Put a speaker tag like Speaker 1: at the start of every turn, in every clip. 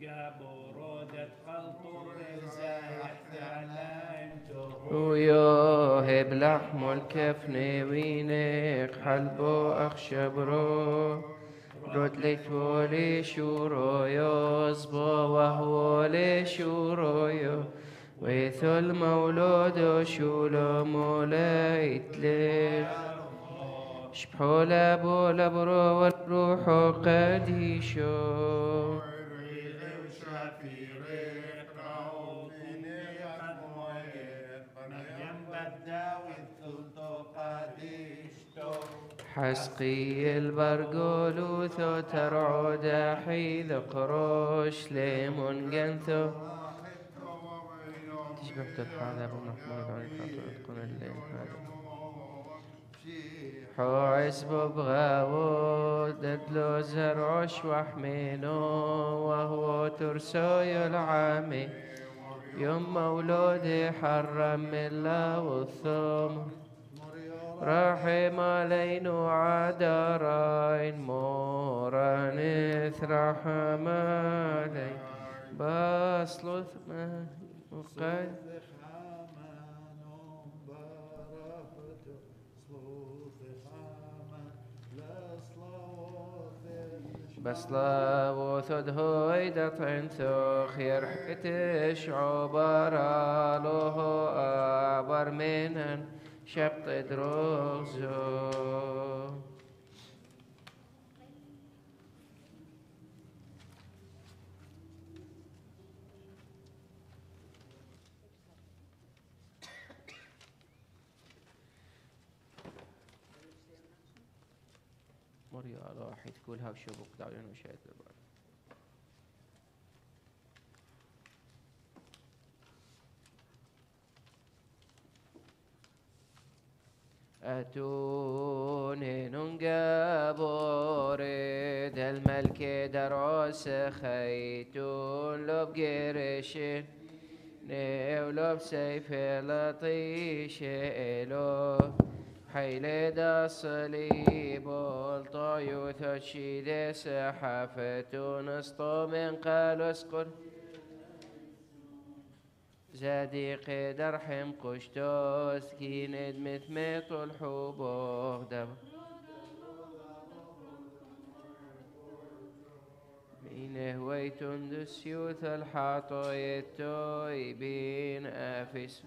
Speaker 1: جابورودة قلطور زاحت على
Speaker 2: ويوهب لحم الكفن وينك حلبو أخشب رو رد لتولي شورو يصبو وهو لشورو يو ويثو المولود شولو موليت ليت شبحو لابو لبرو والروح قديشو حسقي البرقولوثو ترعود حيذ قروش ليمون جنثو تشبهت الحالة أبو محمود عليك أتقن الليل هذا. حو عسب بغاو ددلو زرعش وحمينو وهو ترسوي العامي يوم مولودي حرم الله والثمر رحم علينا عدرين موران رحم علي بصلث ما وقال بس لا وثد هويدة ثوخ يرحتش عبارة له أبر منن. شبط دروزو مريا راح تقولها وشبك دعوين وشاهد البعض أتوني ننقبوري ده الملك دروس خيتون لو بقرشين ولو بسيف لطيش إلو. حيل دا الصليب الطيوث الشيد سحفة نسطو من قال اسكن زاديق درحم قشتوس كيند مثمت الحبوب دم. من هويتون دسيوث الحاطويتوي بين أفس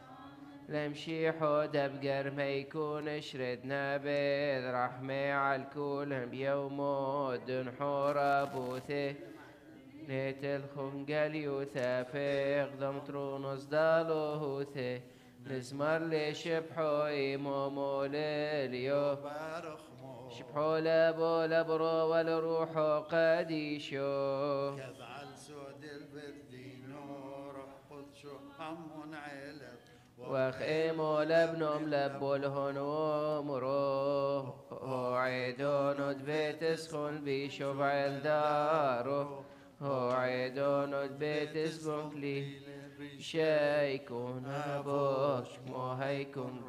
Speaker 2: لمشي حودة بقر ما يكون شردنا بيد رحمة عالكل بيوم دن حورة بوثي نيت الخنقل يوثافق دمترونس دالو هوثي نزمر لي شبحو إمامو لليو شبحو لابو لبرو والروح قديشو
Speaker 3: يفعل سود البردي نور قدشو هم عيلت
Speaker 2: وخيمو لبنهم لبو الهنوم روح عيدون بيت اسخن بيشوف دارو هو عيدون بيت اسمك لي مو هيكون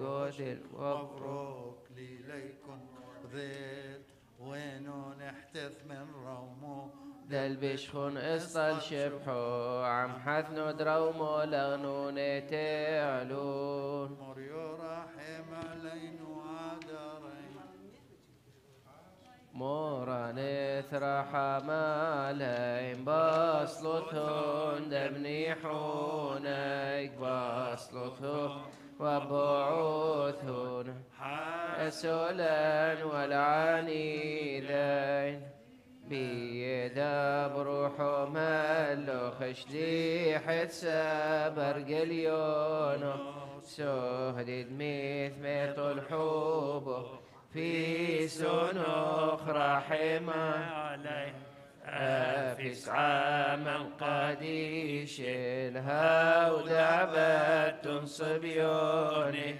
Speaker 2: وبرو
Speaker 3: مبروك لي ليكن ذيل وينو نحتف من رومو
Speaker 2: دل بشخون اسطل شبحو عم حثنو درومو لغنون تعلون
Speaker 3: مريو رحم علينا
Speaker 2: نثر حمالين بصلتهن دبني حونيك بصلتهن وبعوثهن حسولا والعنيدين بيدا بروح ملو خشلي حتسابر قليونه سهدد مث ميت الحب في سنوخ رحمة. عليه أفس عاما قديش الهاود عبدت صبيوني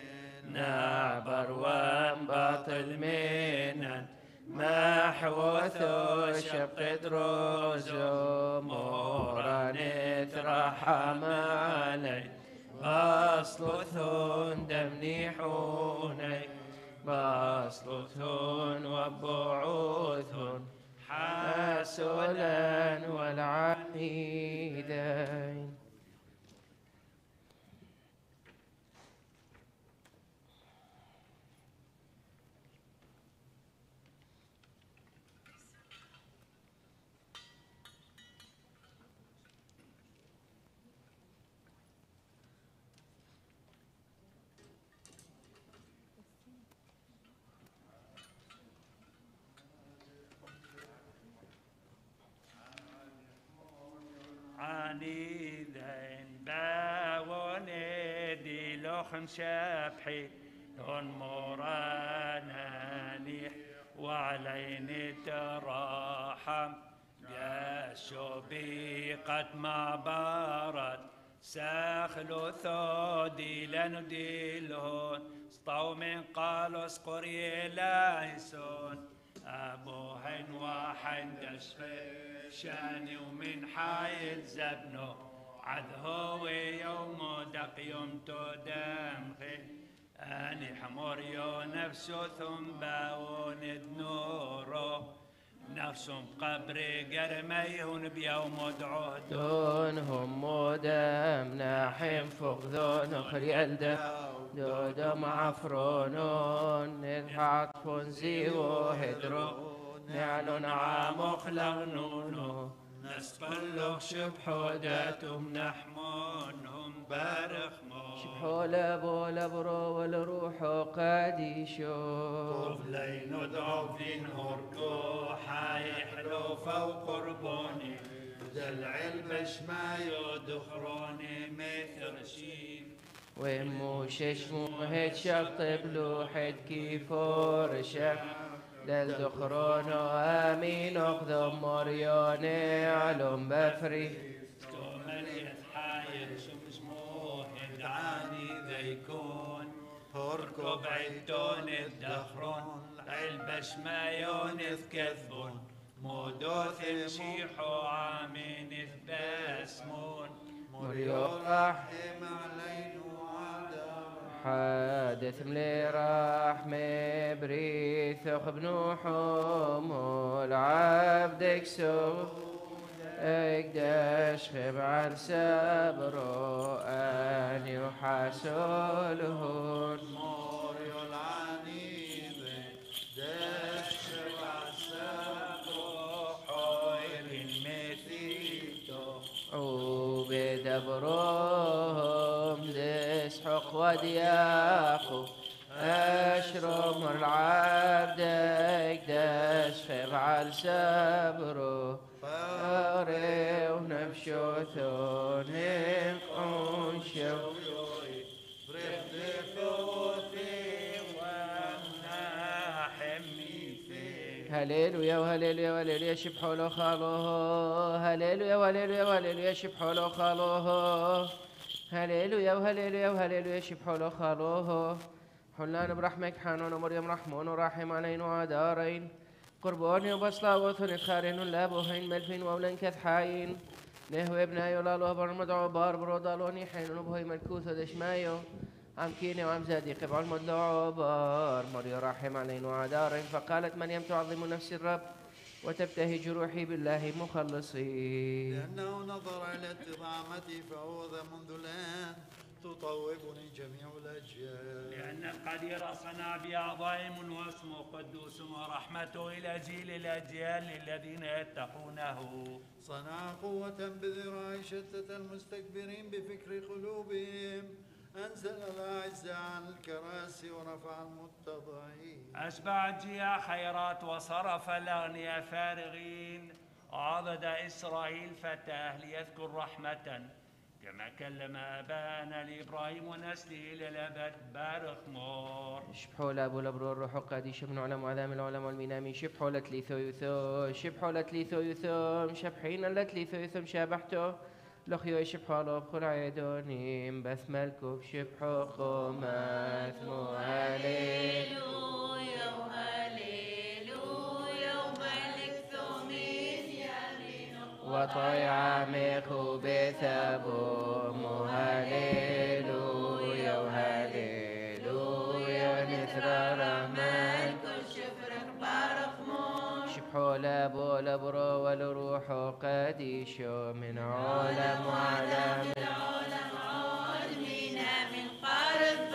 Speaker 2: نعبر وانباطل منن محوث شق دروزو مورا نترحم علي بصلثون دمني حوني. بصلثون وبعوث حاسلا العميدين
Speaker 1: لوخن شبحي لون مرانانيح وعليني تراحم. يا شبيقة ما بارد ساخلو ثودي لنديلون سطو من قالوا سقري لايسون أبوهن واحد دشفي شاني ومن حايل زبنو عد هو يوم دق يوم تدمخي أني يو نفسه ثم باون دنورو نفسهم قبري قرميهن بيوم دعود
Speaker 2: دونهم مودم ناحم فوق ذون خليلده دودم عفرونون نضحك فونزي وهدرو. نعلن عامخ لغنونو
Speaker 1: نسقلو شبحوداتهم نحمونهم بارخمون.
Speaker 2: شبحو لبو لبرو والروح قاديشو
Speaker 1: طفلين ودعوفين هركو حيحلو فوق ربوني. دلع البش ما يدخروني مثرشين
Speaker 2: ومو ششمو هيت شطب لوحد كيفور شف للدخرون آمين. أخذ مرياني علم بفري.
Speaker 1: ذيكون هركب عدون الدخرون البش ما يونث كذبون مودوث مشيحو عامين باسمون
Speaker 2: مريوح
Speaker 3: رحم علينا وعدم
Speaker 2: حادث ملي رحمة بريث بنو حمول عبدك سوف اقداش خب عن سبرو ان يحاسلهن
Speaker 1: حويل المثيتو
Speaker 2: وبدبرهم دسحق ودياخو أشرم العبد خب عن سبرو فاري ونفشو ثونهم قنشو هللويا وهللويا وهللويا شبحوا له خالوه. هللويا وهللويا وهللويا شبحوا له خالوه. هللويا وهللويا وهللويا شبحوا له خالوه. حلان برحمك حانون ومريم رحمون وراحم علين وعدارين. قربوني وبصلاوث ونخارين لابوهين ملفين وولن كثحاين. نهو ابنا يولالو برمدعو بار برودالوني حين نبهي ملكوث دشمايو عم كيني وعم زادي قبع المدلع بار. مريم رحم علين وعدارين. فقالت مريم تعظم نفس الرب. وتبتهج روحي بالله مخلصي.
Speaker 3: لأنه نظر إلى اتضامتي فأوذى منذ الآن تطوبني جميع الأجيال.
Speaker 1: لأن قدير صنع بأعظائم واسمه قدوس ورحمته إلى جيل الأجيال الذين يتقونه.
Speaker 3: صنع قوة بذراع شتت المستكبرين بفكر قلوبهم أنزل الأعزة عن الكراسي ورفع المتضعين.
Speaker 1: أشبع الجياع خيرات وصرف الأغنياء فارغين. عضد إسرائيل فتاة ليذكر رحمة. كما كلم آبانا لإبراهيم ونسله إلى الأبد بارك مور.
Speaker 2: شبحوا لابو لبرو الروح قاديش بن علم وعلام العلم والمنامي شبحوا لتليثو يثو شبحوا لتليثو يثو شبحين لتليثو يثو شابحتو. لخيو يشبحوا له بخل عيدونيم بث ملكو بشبحوا خماث مهاليل
Speaker 4: هللويا وهللويا وملك ثوميث يمينه
Speaker 2: وطيع ميخو بثابو مهاليلويا وهاليلويا نثرى رحمن
Speaker 4: كل
Speaker 2: الاب والابر والروح قديش من عالم وعالم
Speaker 4: عالمنا من قارب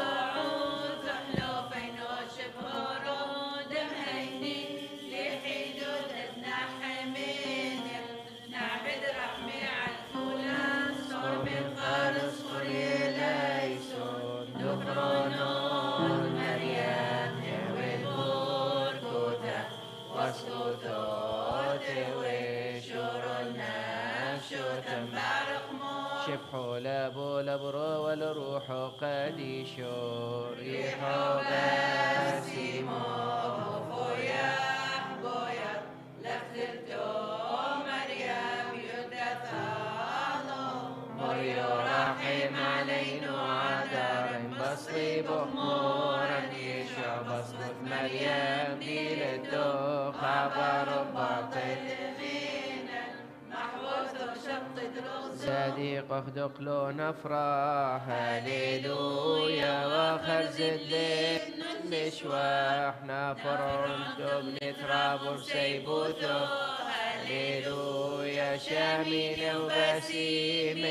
Speaker 2: والابر والروح قديش ريح
Speaker 4: باسمو خويا بويا مريم مريو رحم علينا عذار
Speaker 2: بصلي صديق اخدق له نفرح هللويا وخرز الليل نشوى إحنا فرعون دوب نتراب بسيبوتو هللويا شامل وبسيم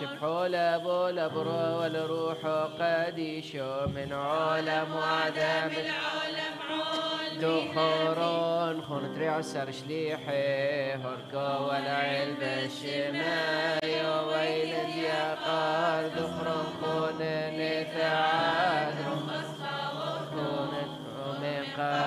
Speaker 2: شبحوا لابو الابرو والروح قديشو. من عالم وعدم دخورون خون تريع سر شليحي هركو والعلب الشماي ويل يا قار دخرون خون نثعاد خون من قال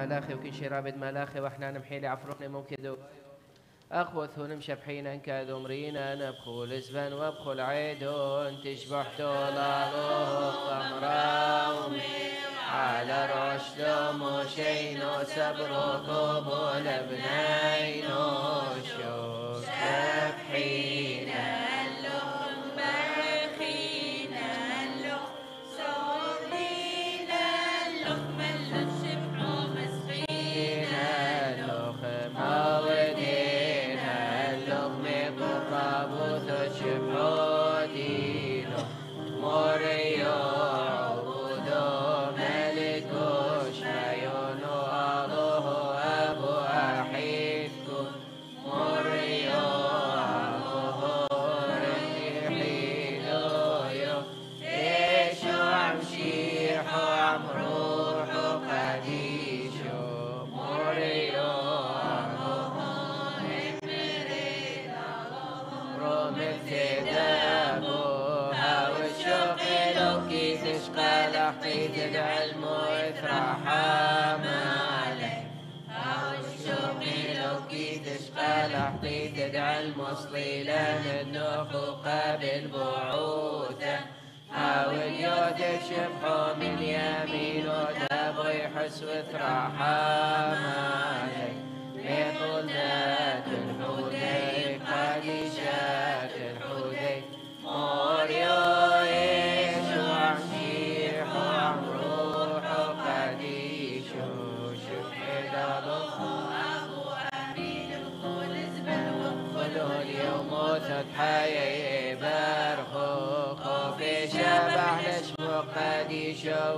Speaker 2: ملاخي وكل شي رابد ملاخي وإحنا نمحي لي عفرقني ممكن دو أخوث نمشى بحينا كادو مرينا نبخو لزبن وابخو العيدون تشبح طولالو قمراهم على رشد مشينو سبرو قبول ابنينو شوف سبحينا شبحو من يمين يحس وترحم عليه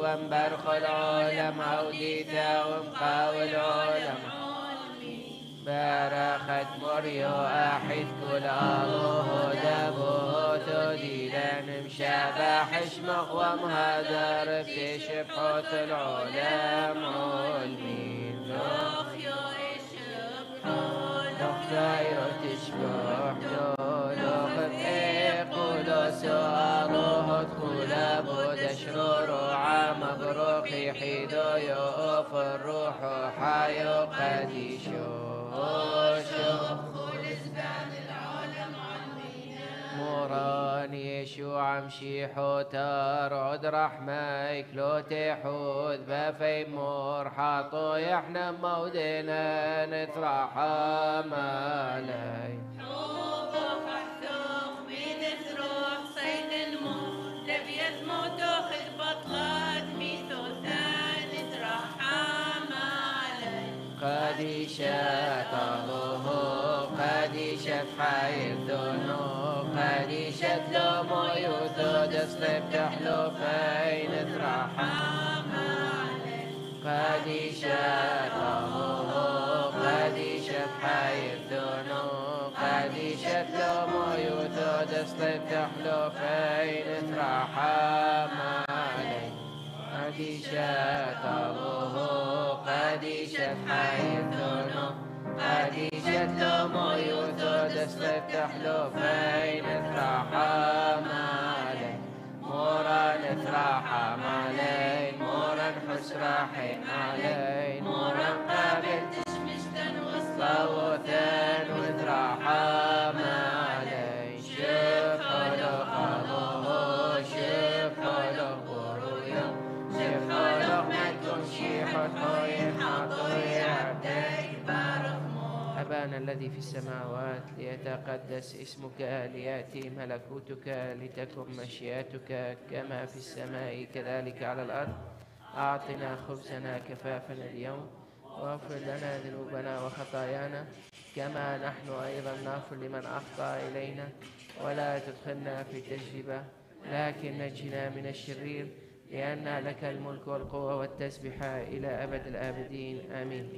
Speaker 2: قديشو ومبرخو العالم عوديتا ومقاول العالم بارخت مريو أحد كل الله دابو تديلان مشابح شمخ ومهدر في شبحوت العالم علمين دختايرو تشبح دولوخ تقول أبو دشرور عام بروخي حيدو يوفر
Speaker 4: يقدشو موران يشوع مشيحو ترعد رحميك لو تحوذ بفي مور. حاطو يحنا مودنا نترحم علي قديشة الله قديشة حير ذنوب قديشة لومو يوثود اسلب تحلو فين ترحم. قديشة الله قديشة حير ذنوب قديشة لومو يوثود اسلب تحلو فين ترحم. علي قديشة الله قديشة علي مورا نترحم علي مورا نحس أبانا الذي في السماوات ليتقدس اسمك ليأتي ملكوتك لتكن مشيئتك كما في السماء كذلك على الأرض. أعطنا خبزنا كفافنا اليوم واغفر لنا ذنوبنا وخطايانا كما نحن أيضا نغفر لمن أخطأ إلينا. ولا تدخلنا في التجربة لكن نجنا من الشرير لأن لك الملك والقوة والتسبحة إلى أبد الآبدين آمين.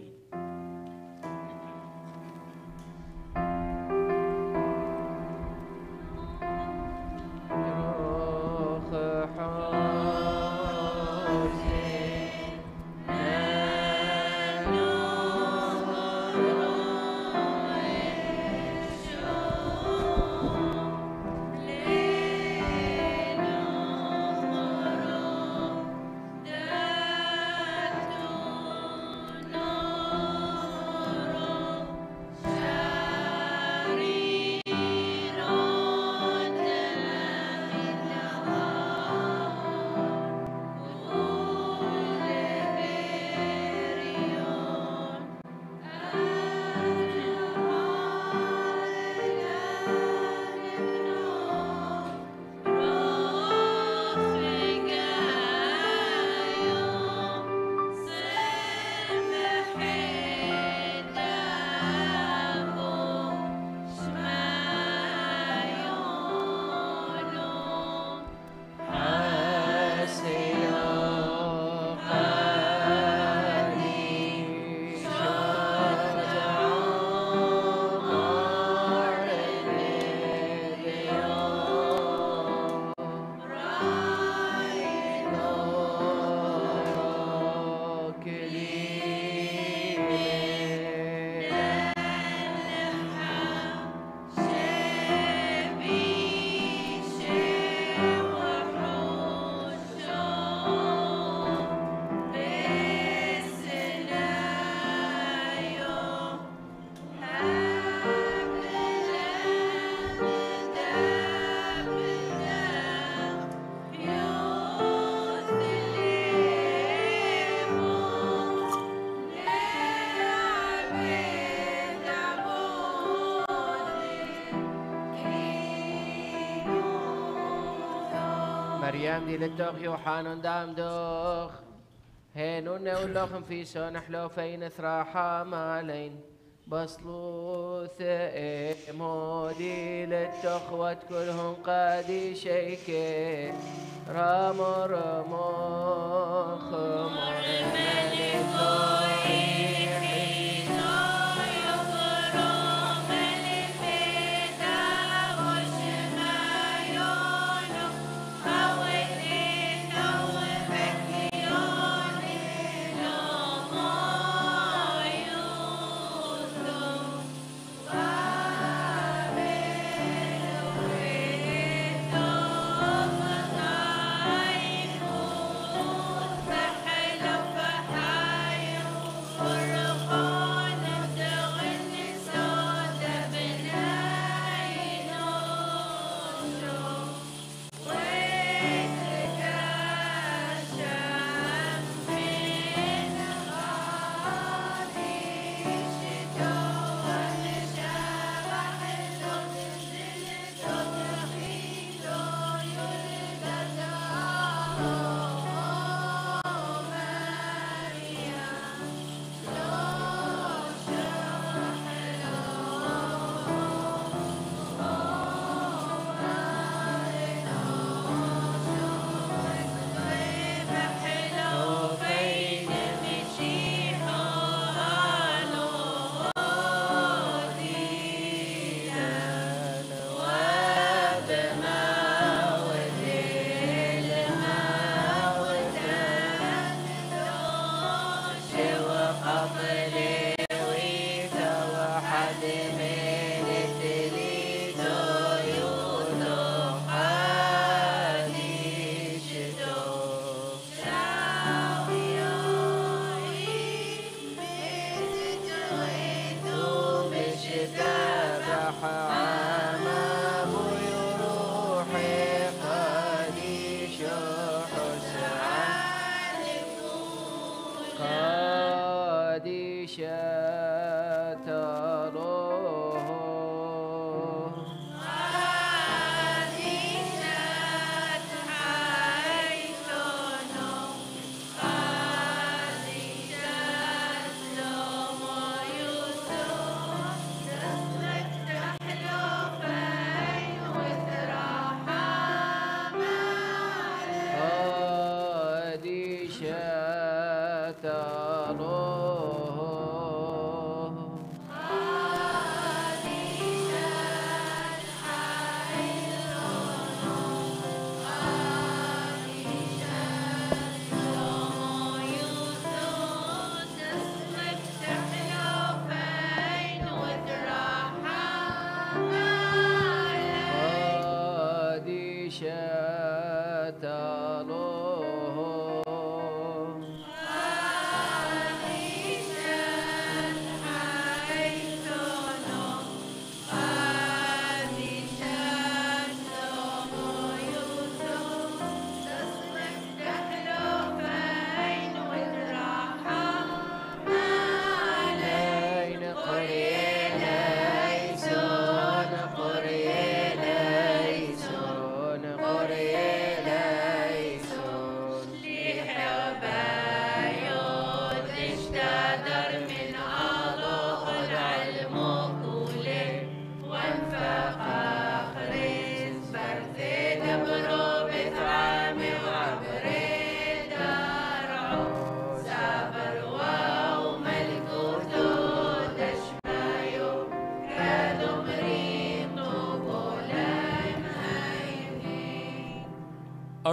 Speaker 4: مريم دي للدوخ يوحنا دام دوخ. هينون ولوخم في سون حلو فين ثراحة مالين. بصلوث مودي للتخوة كلهم قادي شيكي رامو رامو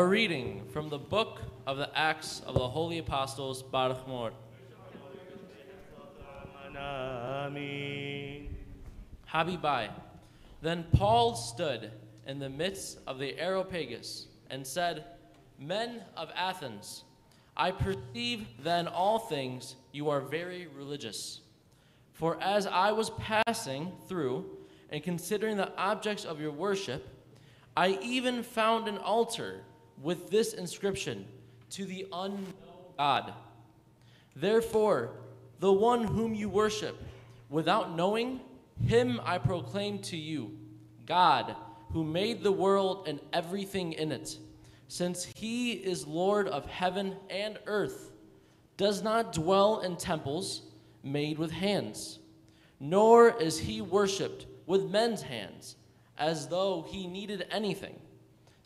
Speaker 5: A reading from the book of the Acts of the Holy Apostles, Baruch Mor. Habibai. Then Paul stood in the midst of the Areopagus and said, Men of Athens, I perceive then all things you are very religious. For as I was passing through and considering the objects of your worship, I even found an altar with this inscription to the unknown God. Therefore, the one whom you worship, without knowing, him I proclaim to you God, who made the world and everything in it, since he is Lord of heaven and earth, does not dwell in temples made with hands, nor is he worshiped with men's hands, as though he needed anything,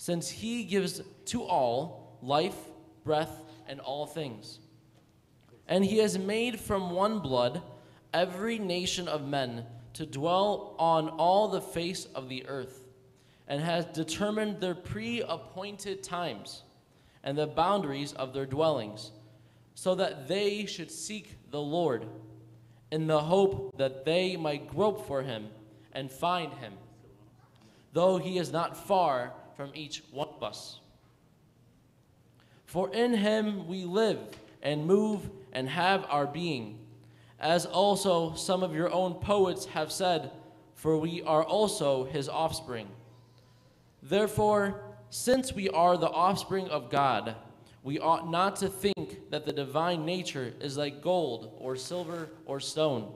Speaker 5: since he gives to all life, breath, and all things. And he has made from one blood every nation of men to dwell on all the face of the earth, and has determined their pre appointed times and the boundaries of their dwellings, so that they should seek the Lord, in the hope that they might grope for him and find him, though he is not far from each one of us. For in him we live and move and have our being, as also some of your own poets have said, for we are also his offspring. Therefore, since we are the offspring of God, we ought not to think that the divine nature is like gold or silver or stone,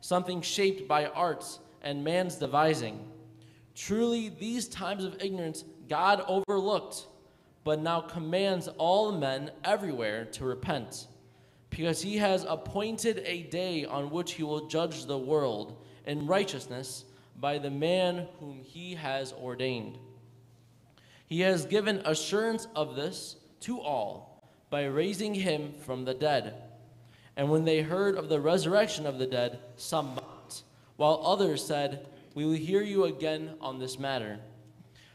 Speaker 5: something shaped by arts and man's devising. Truly, these times of ignorance God overlooked, but now commands all men everywhere to repent, because he has appointed a day on which he will judge the world in righteousness by the man whom he has ordained. He has given assurance of this to all by raising him from the dead. And when they heard of the resurrection of the dead, some mocked, while others said, We will hear you again on this matter.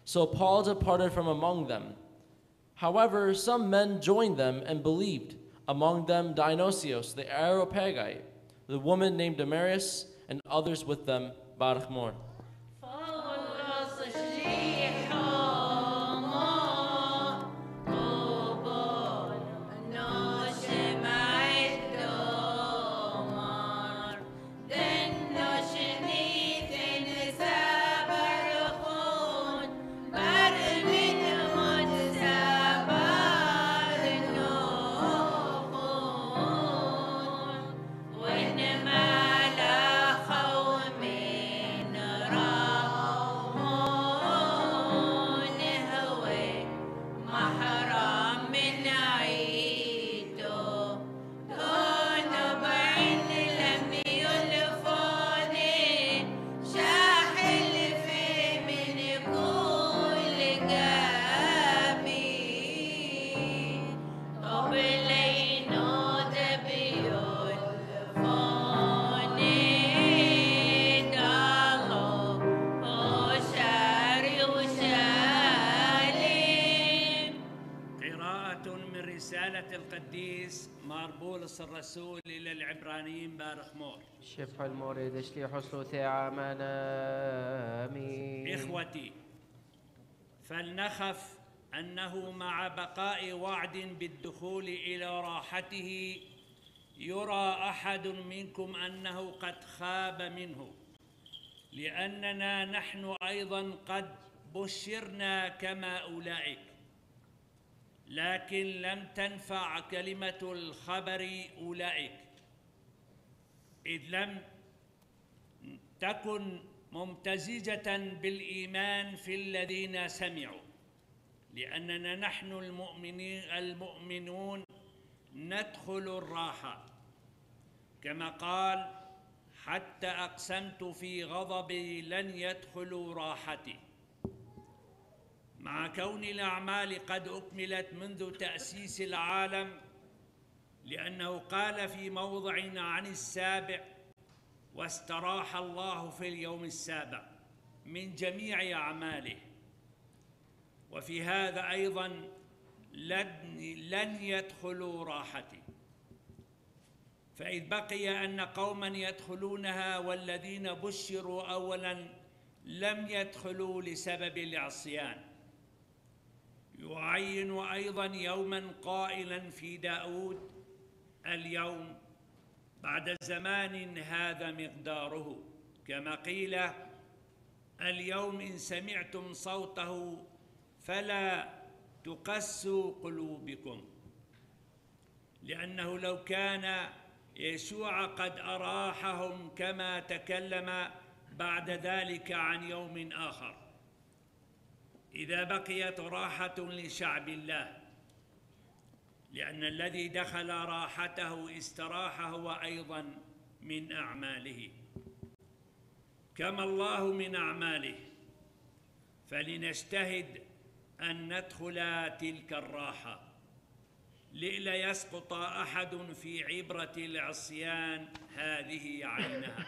Speaker 5: So Paul departed from among them. However, some men joined them and believed, among them Dionysius the Areopagite, the woman named Damaris, and others with them, Baruch
Speaker 1: بارخ مور.
Speaker 2: شفح المورد شلي حصلو ثعامنا آمين.
Speaker 1: إخوتي فلنخف أنه مع بقاء وعد بالدخول إلى راحته يرى أحد منكم أنه قد خاب منه لأننا نحن أيضا قد بشرنا كما أولئك. لكن لم تنفع كلمة الخبر أولئك. إذ لم تكن ممتزجة بالإيمان في الذين سمعوا لأننا نحن المؤمنين المؤمنون ندخل الراحة. كما قال حتى أقسمت في غضبي لن يدخلوا راحتي. مع كون الأعمال قد أكملت منذ تأسيس العالم لأنه قال في موضع عن السابع واستراح الله في اليوم السابع من جميع أعماله. وفي هذا أيضا لن, يدخلوا راحتي. فإذ بقي أن قوما يدخلونها والذين بشروا أولا لم يدخلوا لسبب العصيان. يعين أيضا يوما قائلا في داود اليوم بعد زمان هذا مقداره. كما قيل اليوم إن سمعتم صوته فلا تقسوا قلوبكم لأنه لو كان يسوع قد أراحهم كما تكلم بعد ذلك عن يوم آخر. إذا بقيت راحة لشعب الله لأن الذي دخل راحته استراح هو أيضا من أعماله. كما الله من أعماله فلنجتهد أن ندخل تلك الراحة. لئلا يسقط أحد في عبرة العصيان هذه عينها.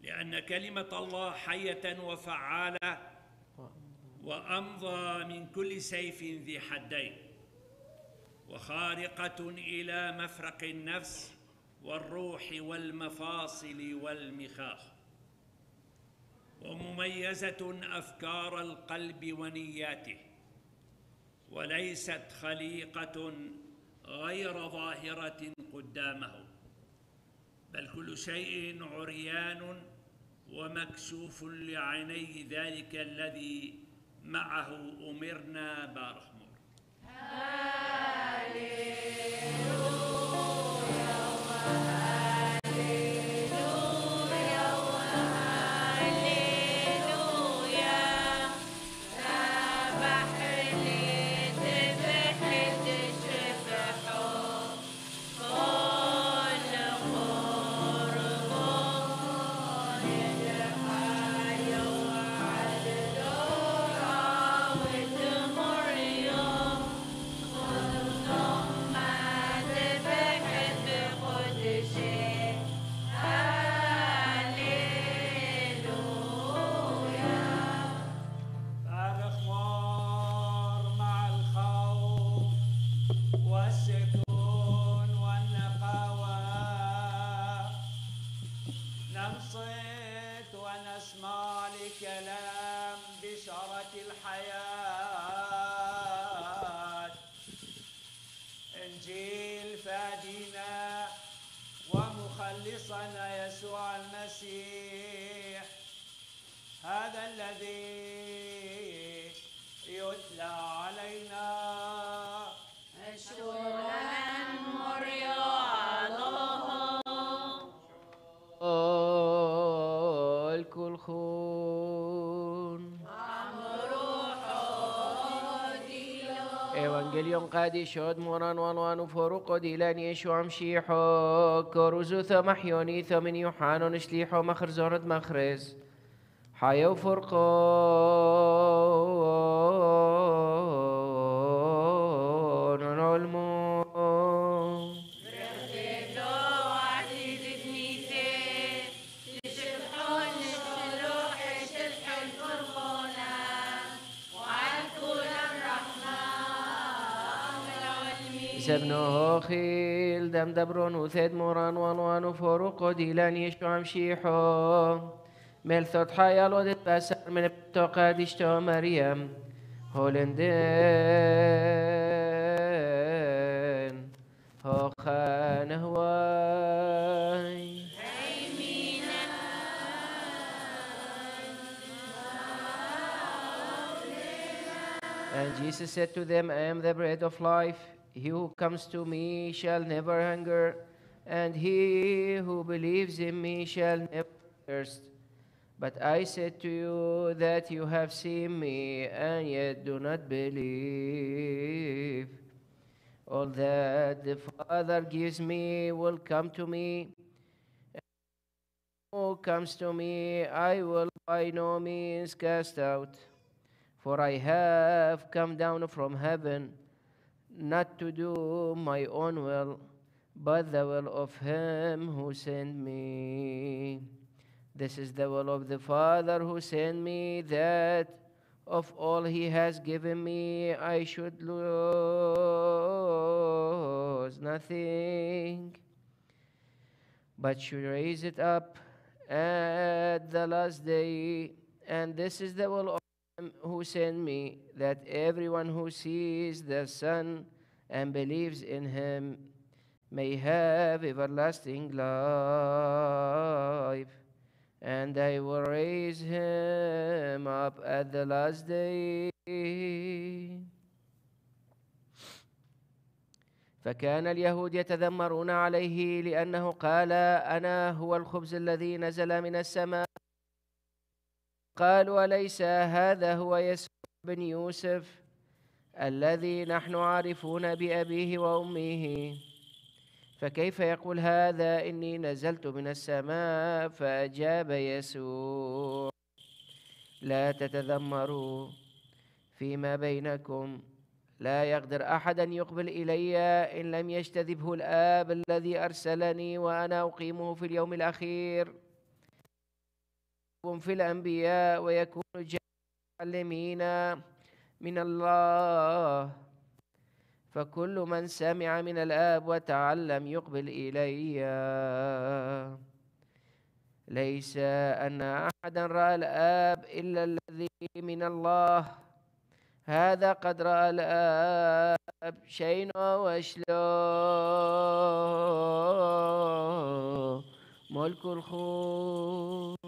Speaker 1: لأن كلمة الله حية وفعالة وأمضى من كل سيف ذي حدين وخارقة إلى مفرق النفس والروح والمفاصل والمخاخ ومميزة أفكار القلب ونياته وليست خليقة غير ظاهرة قدامه بل كل شيء عريان ومكشوف لعيني ذلك الذي معه أمرنا بارخمور بارخمور ومخلصنا يسوع المسيح. هذا الذي يتلى علينا.
Speaker 2: الكل Evangelion قادي شود موران والوان وفروق ديلان يشوع مشيحو كوروزو ثم حيوني ثمن يوحانو نشليحو مخر زورد مخرز. حيو فرقون سبنه خيل دم دبرون وثيد موران والوان وفروق ديلان يشوع مشيحو ملثوت حيال ودت بسر من بتوقع ديشتو مريم. هولندين هو خان هواي. And Jesus said to them, I am the bread of life. He who comes to me shall never hunger, and he who believes in me shall never thirst. But I said to you that you have seen me, and yet do not believe. All that the Father gives me will come to me. And Who comes to me, I will by no means cast out. For I have come down from heaven not to do my own will, but the will of him who sent me. This is the will of the Father who sent me, that of all he has given me, I should lose nothing, but should raise it up at the last day. And this is the will who sent me, that everyone who sees the Son and believes in him may have everlasting life and I will raise him up at the last day. فكان اليهود يتذمرون عليه لأنه قال أنا هو الخبز الذي نزل من السماء قالوا أليس هذا هو يسوع بن يوسف الذي نحن عارفون بأبيه وأمه. فكيف يقول هذا؟ إني نزلت من السماء فأجاب يسوع. لا تتذمروا فيما بينكم. لا يقدر أحد أن يقبل إلي إن لم يجتذبه الآب الذي أرسلني وأنا أقيمه في اليوم الأخير. في الأنبياء ويكون معلمين من الله. فكل من سمع من الآب وتعلم يقبل إلي. ليس أن أحدا رأى الآب إلا الذي من الله. هذا قد رأى الآب شيء وشلو ملك الخون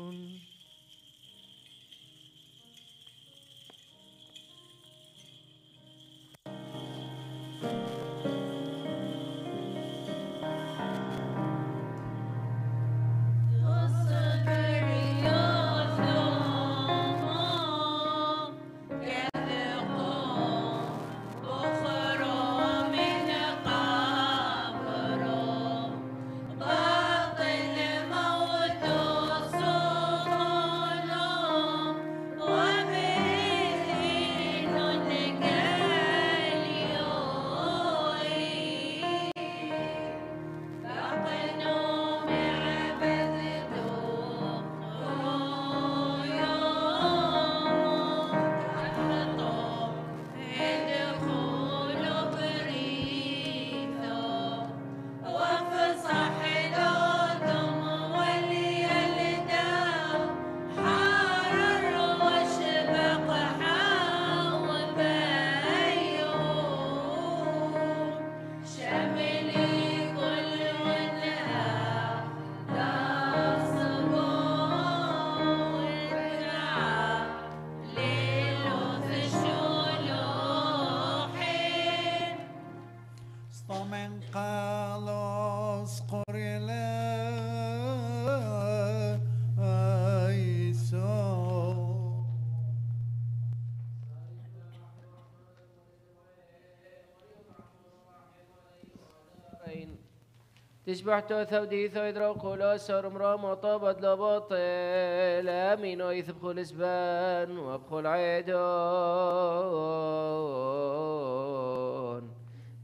Speaker 2: تشبح ثودي ثويدرا قولا سرم رام وطابت لباطل امين ويثبخ الاسبان وابخو العيدون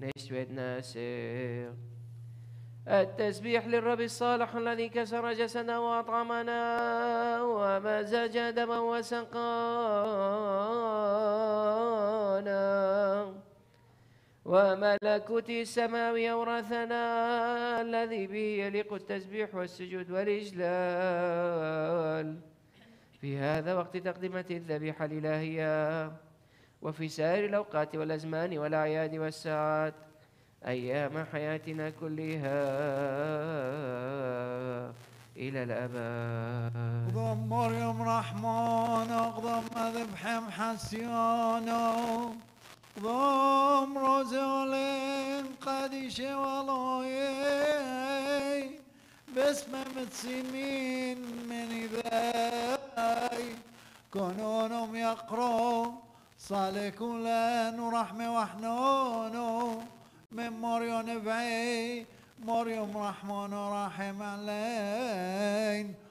Speaker 2: نشوة ناسير التسبيح للرب الصالح الذي كسر جسدنا وأطعمنا ومزج دما وسقانا وملكوت السماوي أورثنا الذي به يليق التسبيح والسجود والإجلال. في هذا وقت تقدمة الذبيحة الإلهية وفي سائر الأوقات والأزمان والأعياد والساعات أيام حياتنا كلها إلى الأبد.
Speaker 3: اقضم مريم رحمن اقضم ذبح حسيانو ضم رزولين قديش والله. باسم متسمين من ذاي كونونهم يقروا صالح كلان ورحمة وحنونو من مريم بعي مريم رحمن ورحم علين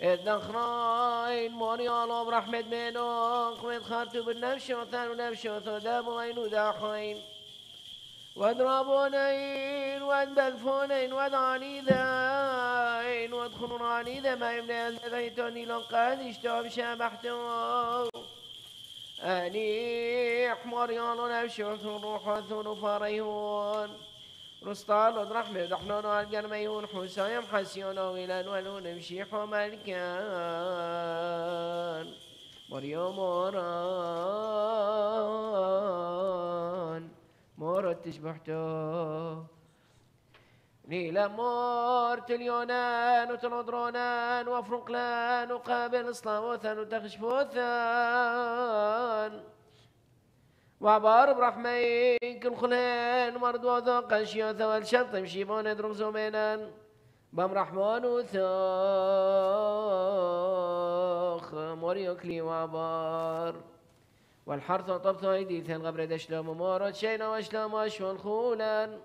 Speaker 2: الدخرين موريال برحمة منوخ ويدخلت بالنفش وثان نفش وثدام وين داخين واضربونين وادبلفونين وادعنيذين وادخلون عنيذا ما يمنع الذيتوني لقد اشتوب شابحتو أني حمار يالون أبشوث روح وثون فريهون رستال ودرحمة دحنون والقرميون حسايم حسيون ويلان ولون مشيح وملكان. مريم موران مورد تشبحتو. نيلا مور تليونان وتنضرونان وفرقلان وقابل صلاوثان وتخشفوثان وعبار برحميك الخلين مرد وثاق الشيوث والشط مشيبون درغزو مينان بام رحمن وثاخ موريوك لي وعبار والحرث طبث ايدي ثن غبر دشلام مورد شينا واشلام واشون خولان.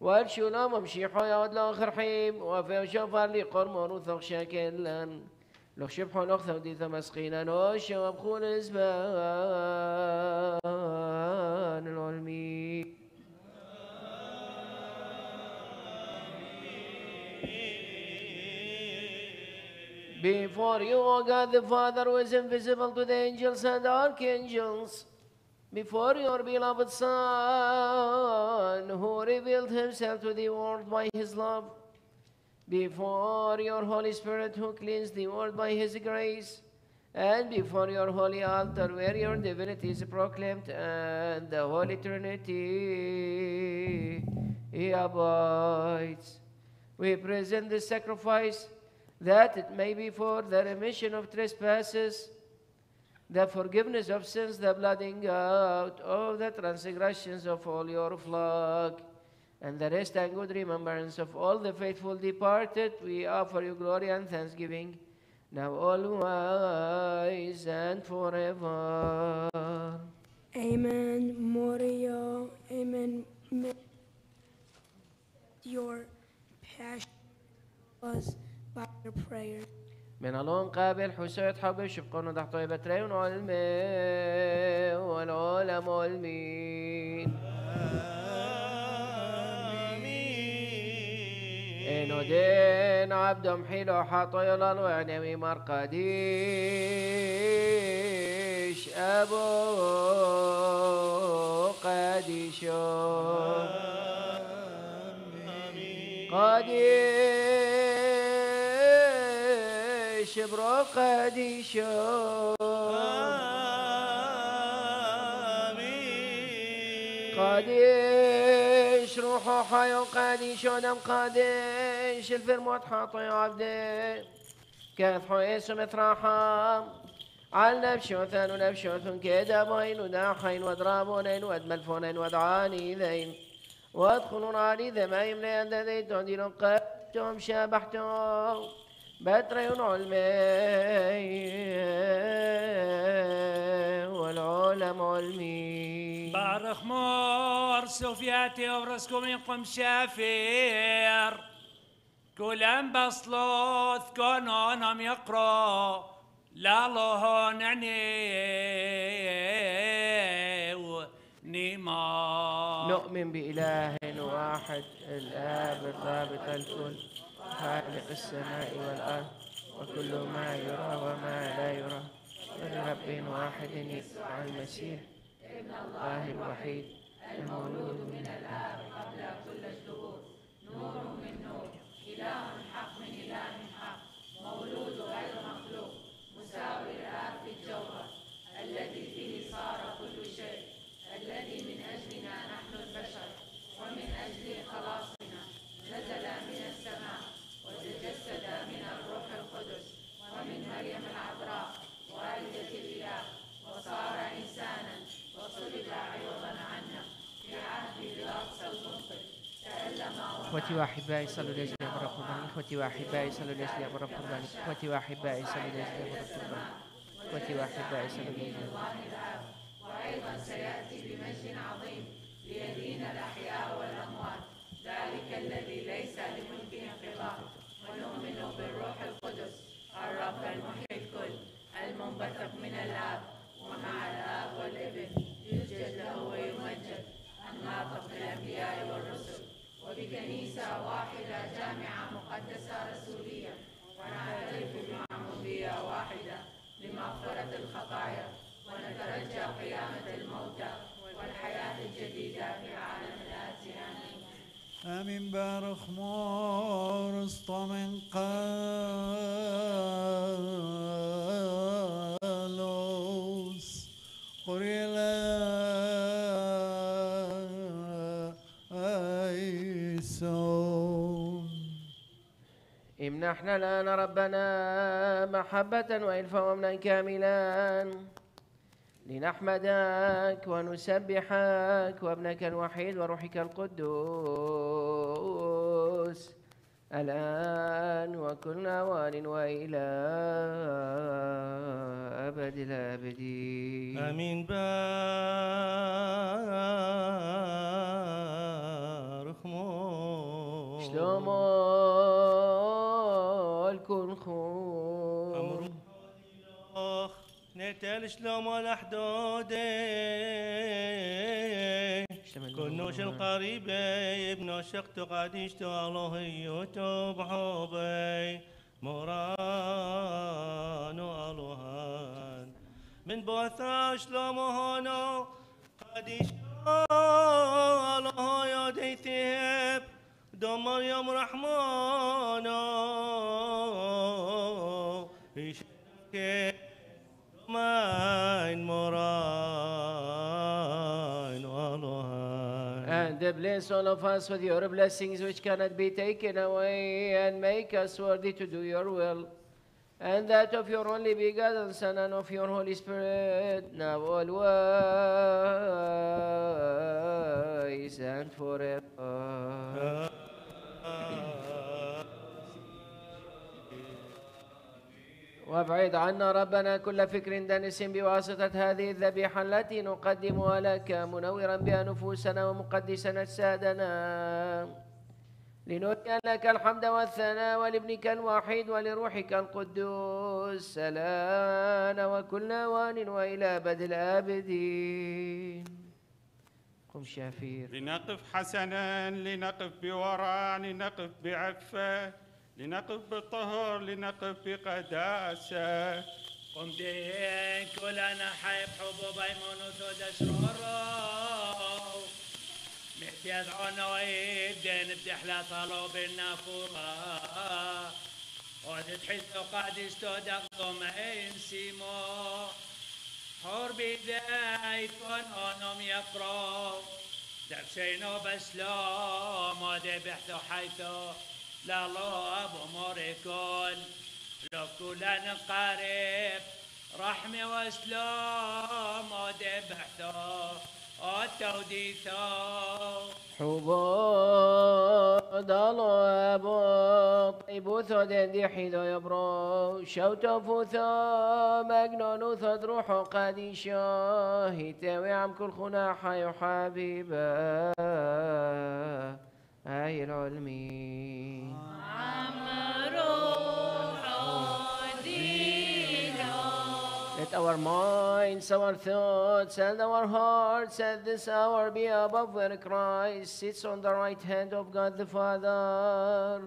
Speaker 2: والشلام امشي حيا ودلا خرحيم وفي شفر لي قرمون وثق شاكلا لو شبح لو ثودي ثمسقينا وشواب خول زبان العلمي Before you, O God the Father, who is invisible to the angels and archangels, before your beloved Son, who revealed himself to the world by his love, before your Holy Spirit, who cleansed the world by his grace, and before your holy altar, where your divinity is proclaimed, and the Holy Trinity he abides. We present this sacrifice that it may be for the remission of trespasses, the forgiveness of sins, the blotting out of the transgressions of all your flock, and the rest and good remembrance of all the faithful departed. We offer you glory and thanksgiving, now always and forever.
Speaker 6: Amen. Moria. Amen. May Your passion was by your prayers.
Speaker 2: من الون قابل حسيت حب شفقون تحت طيبة ريون علمي والعلم والمين إنو دين عبد محيلو حاطو يلال وعنوي مرقديش أبو قديشو قديش برو قديشو حيو قديش ودم قديش الفرموت حاطو يا عبدي كيف حويس متراحم على نفشو ثانو نفشو ثن كيدا باين وداحين ودرابونين ودملفونين ودعاني ذين وادخلون علي ذا ما يملي أن ذيت عدين شابحتم بتريون علمي والعلم علمي
Speaker 1: بارخ مور سوفياتي ورسكم ينقم شافير. كلام بصلوث كونونهم يقرأ. لا الله نعني
Speaker 2: نؤمن بإله واحد الآب الرابط الكل. خالق السماء والأرض وكل ما يرى وما لا يرى. ولرب واحد يسوع المسيح ابن الله الوحيد المولود من الآب إخوتي وأحبائي صلوا لاجل أمر القربان إخوتي وأحبائي صلوا لاجل أمر القربان إخوتي وأحبائي صلوا لاجل أمر القربان إخوتي وأحبائي صلوا لاجل
Speaker 3: آمين بارخ مرسط من قالوس. قريلا أيسون.
Speaker 2: امنحنا الآن ربنا محبة وإلفا ومنا كاملا. لنحمدك ونسبحك وابنك الوحيد وروحك القدوس. الآن وكل أوان وإلى أبد الآبدين.
Speaker 7: آمين. بارخ مو
Speaker 2: شلومو الكنخون.
Speaker 7: نتل شلومو الأحدودي. كنوش القريبة ابن شقت قديشتو الله يوتو بحوبي مورانو الوهان من بوثا شلومو هونو قديش الله يودي ثيب دمر يوم يشكي ماين mine, they
Speaker 2: And bless all of us with your blessings which cannot be taken away and make us worthy to do your will. And that of your only begotten Son and of your Holy Spirit, now always and forever. Ah. وابعد عنا ربنا كل فكر دنس بواسطة هذه الذبيحة التي نقدمها لك منورا بها نفوسنا ومقدسا أجسادنا. لنؤتي لك الحمد والثناء ولابنك الوحيد ولروحك القدوس. الآن وكل أوان وإلى أبد الآبدين. قم شافير
Speaker 8: لنقف حسنا لنقف بورع لنقف بعفة لنقف بطهر لنقف بقداسة
Speaker 1: قم ديك ولنا حيب حبوب ايمونوث ودسرورو محتاج عنويد دين بدحلة طلو بالنافورة وتتحث قادستو دقضم انسيمو حور بيداي كون انم يقرو دبسينو بسلام ودبحثو حيثو. لا الله ابو موريكون لو كلنا قريب رحمة وسلام ودبحثو التوديثو
Speaker 2: حبود الله أبو طيبوثو دندي حيدو يبرو شوتو فوثو مجنون ثد روحو قديشو هيتاوي عم كل خناحة يا حبيبا هاي العلمي Let our minds, our thoughts, and our hearts at this hour be above where Christ sits on the right hand of God the Father.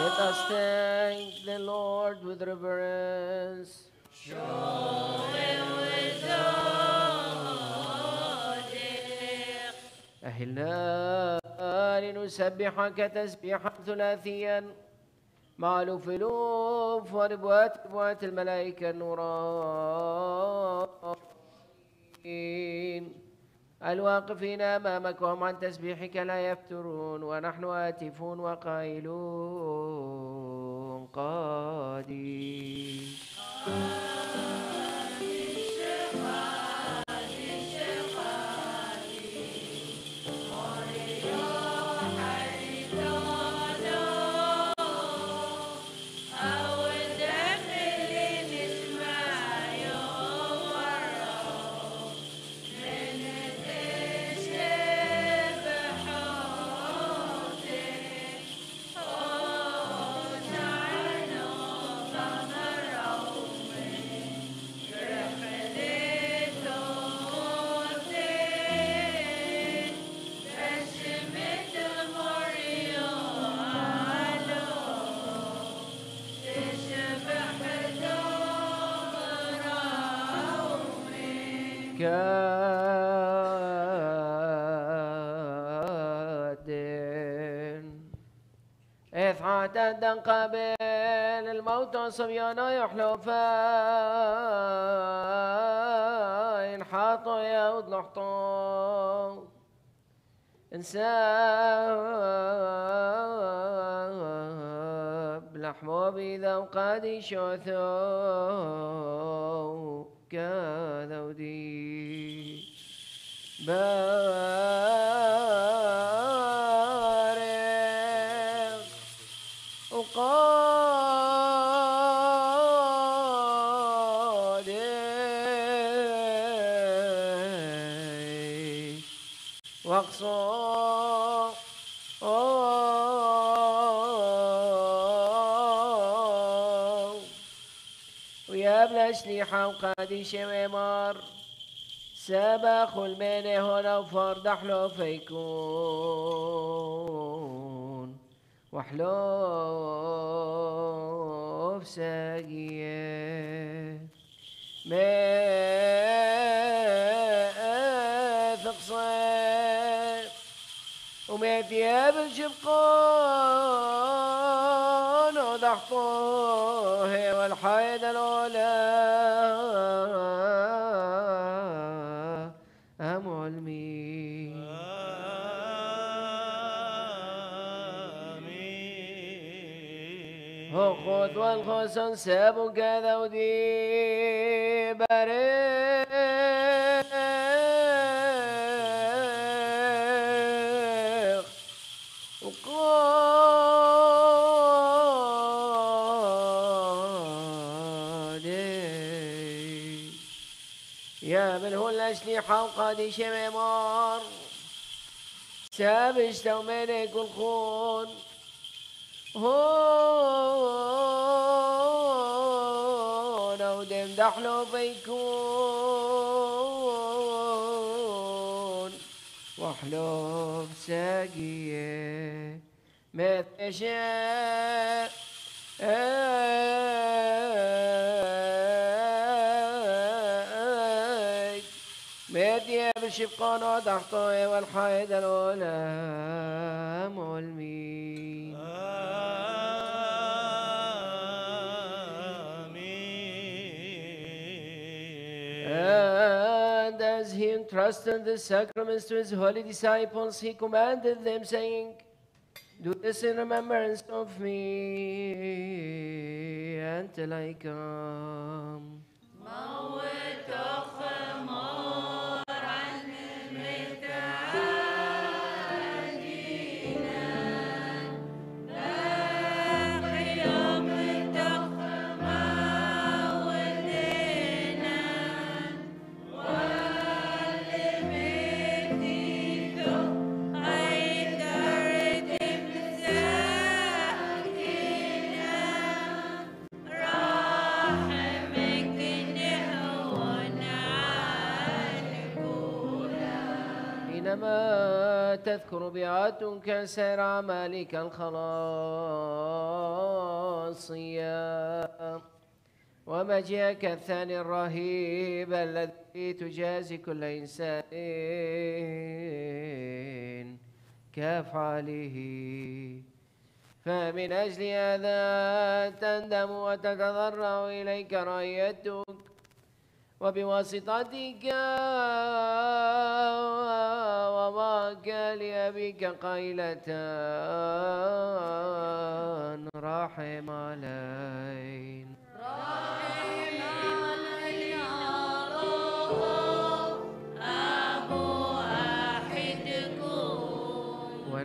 Speaker 2: Let us thank the Lord with reverence. أهلنا لنسبحك تسبيحا ثلاثيا مع ألوف ألوف ونبوات نبوات الملائكة النورانيين الواقفين أمامك وهم عن تسبيحك لا يفترون ونحن آتفون وقائلون قادين قبل الموت صبيان يحلفان حاطوا يود لحطوا انساب لحمه بذا وقد شوثوا كذا ودي بارق وقادي واقصر ويا بلشني حوقادي شميمار سبخ المني هنا وفرد حلو يكون وحلوف ساقيه ما ثقصير وما ثياب الشبقان وضحطوه والحيد الأولى. أمعلمي
Speaker 9: آمين.
Speaker 2: خذ والخسن كذا ودي وقادي شميمار سابش تومينك الخون هون ودم دحلو بيكون وحلو بساقية متشاء مدي بالشفقان وضحطوي والحيد الأولى ملمي And as he entrusted the sacraments to his holy disciples, he commanded them, saying, Do this in remembrance of me until I come. حينما تذكر بيعتك سير أعمالك الخلاصية. ومجيئك الثاني الرهيب الذي تجازي كل إنسان كأفعاله. فمن أجل هذا تندم وتتضرع إليك رأيتك وبواسطتك ومعك لأبيك قائلة رحم علينا.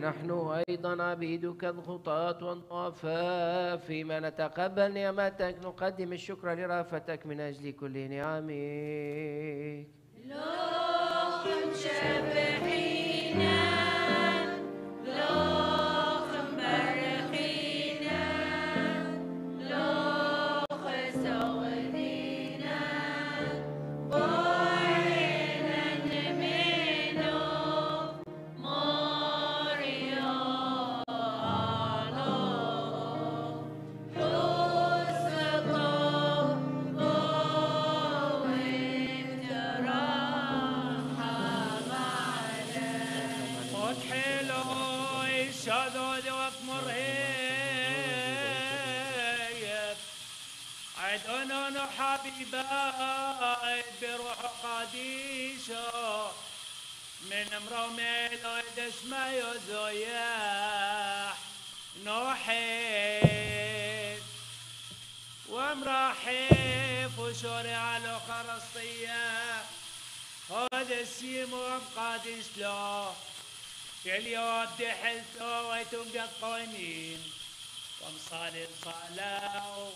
Speaker 2: ونحن أيضا عبيدك الخطاة والضعفاء فيما نتقبل نعمتك. نقدم الشكر لرأفتك من أجل كل نعمك.
Speaker 1: شادود من مرومي لو يدش ما يزويح نوحيد ومراحيف وشورع له خرصية هذا السيم وقادش له اليوم دحلتو ويتم قوانين ومصالي صلاو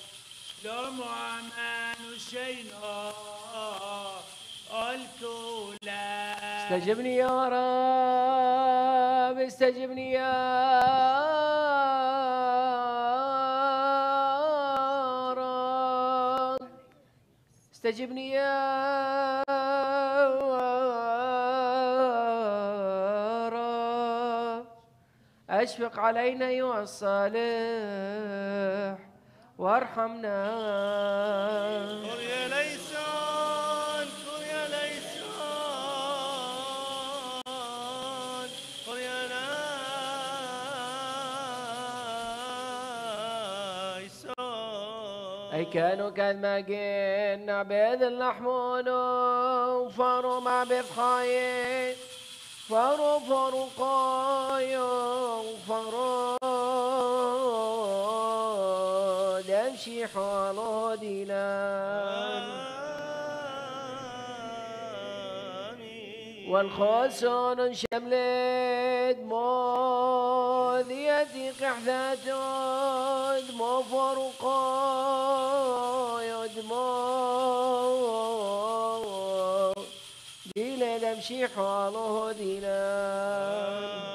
Speaker 1: لو مؤمن وشينو الكولا
Speaker 2: استجبني يا رب استجبني يا رب. استجبني يا رب. أشفق علينا أيها الصالح وارحمنا. كانوا كان ما جينا بيد اللحمون وفاروا مع بفخاين فاروا فاروا قايو فاروا دمشي حالو دينان والخوصون شملت موذيتي قحذات دمو فرقا يدمو دينا نمشي حاله دينا.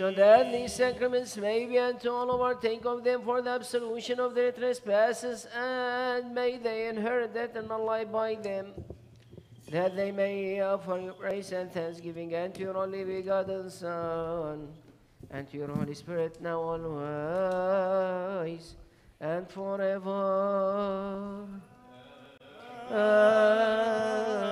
Speaker 2: So that these sacraments may be unto all of our take of them for the absolution of their trespasses, and may they inherit that and lie by them, that they may offer praise and thanksgiving unto your only begotten Son, and to your Holy Spirit now always and forever. Amen.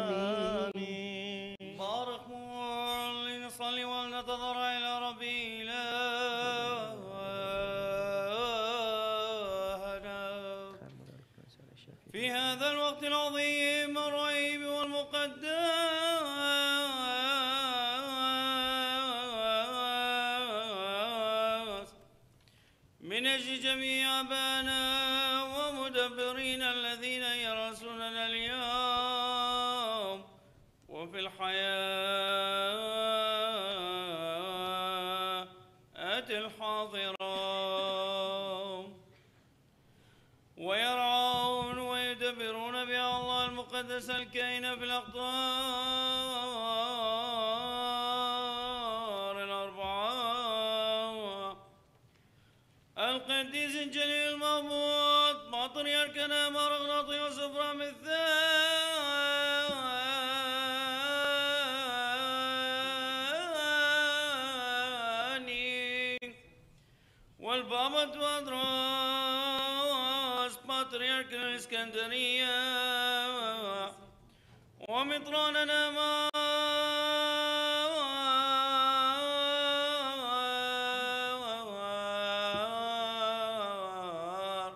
Speaker 10: مار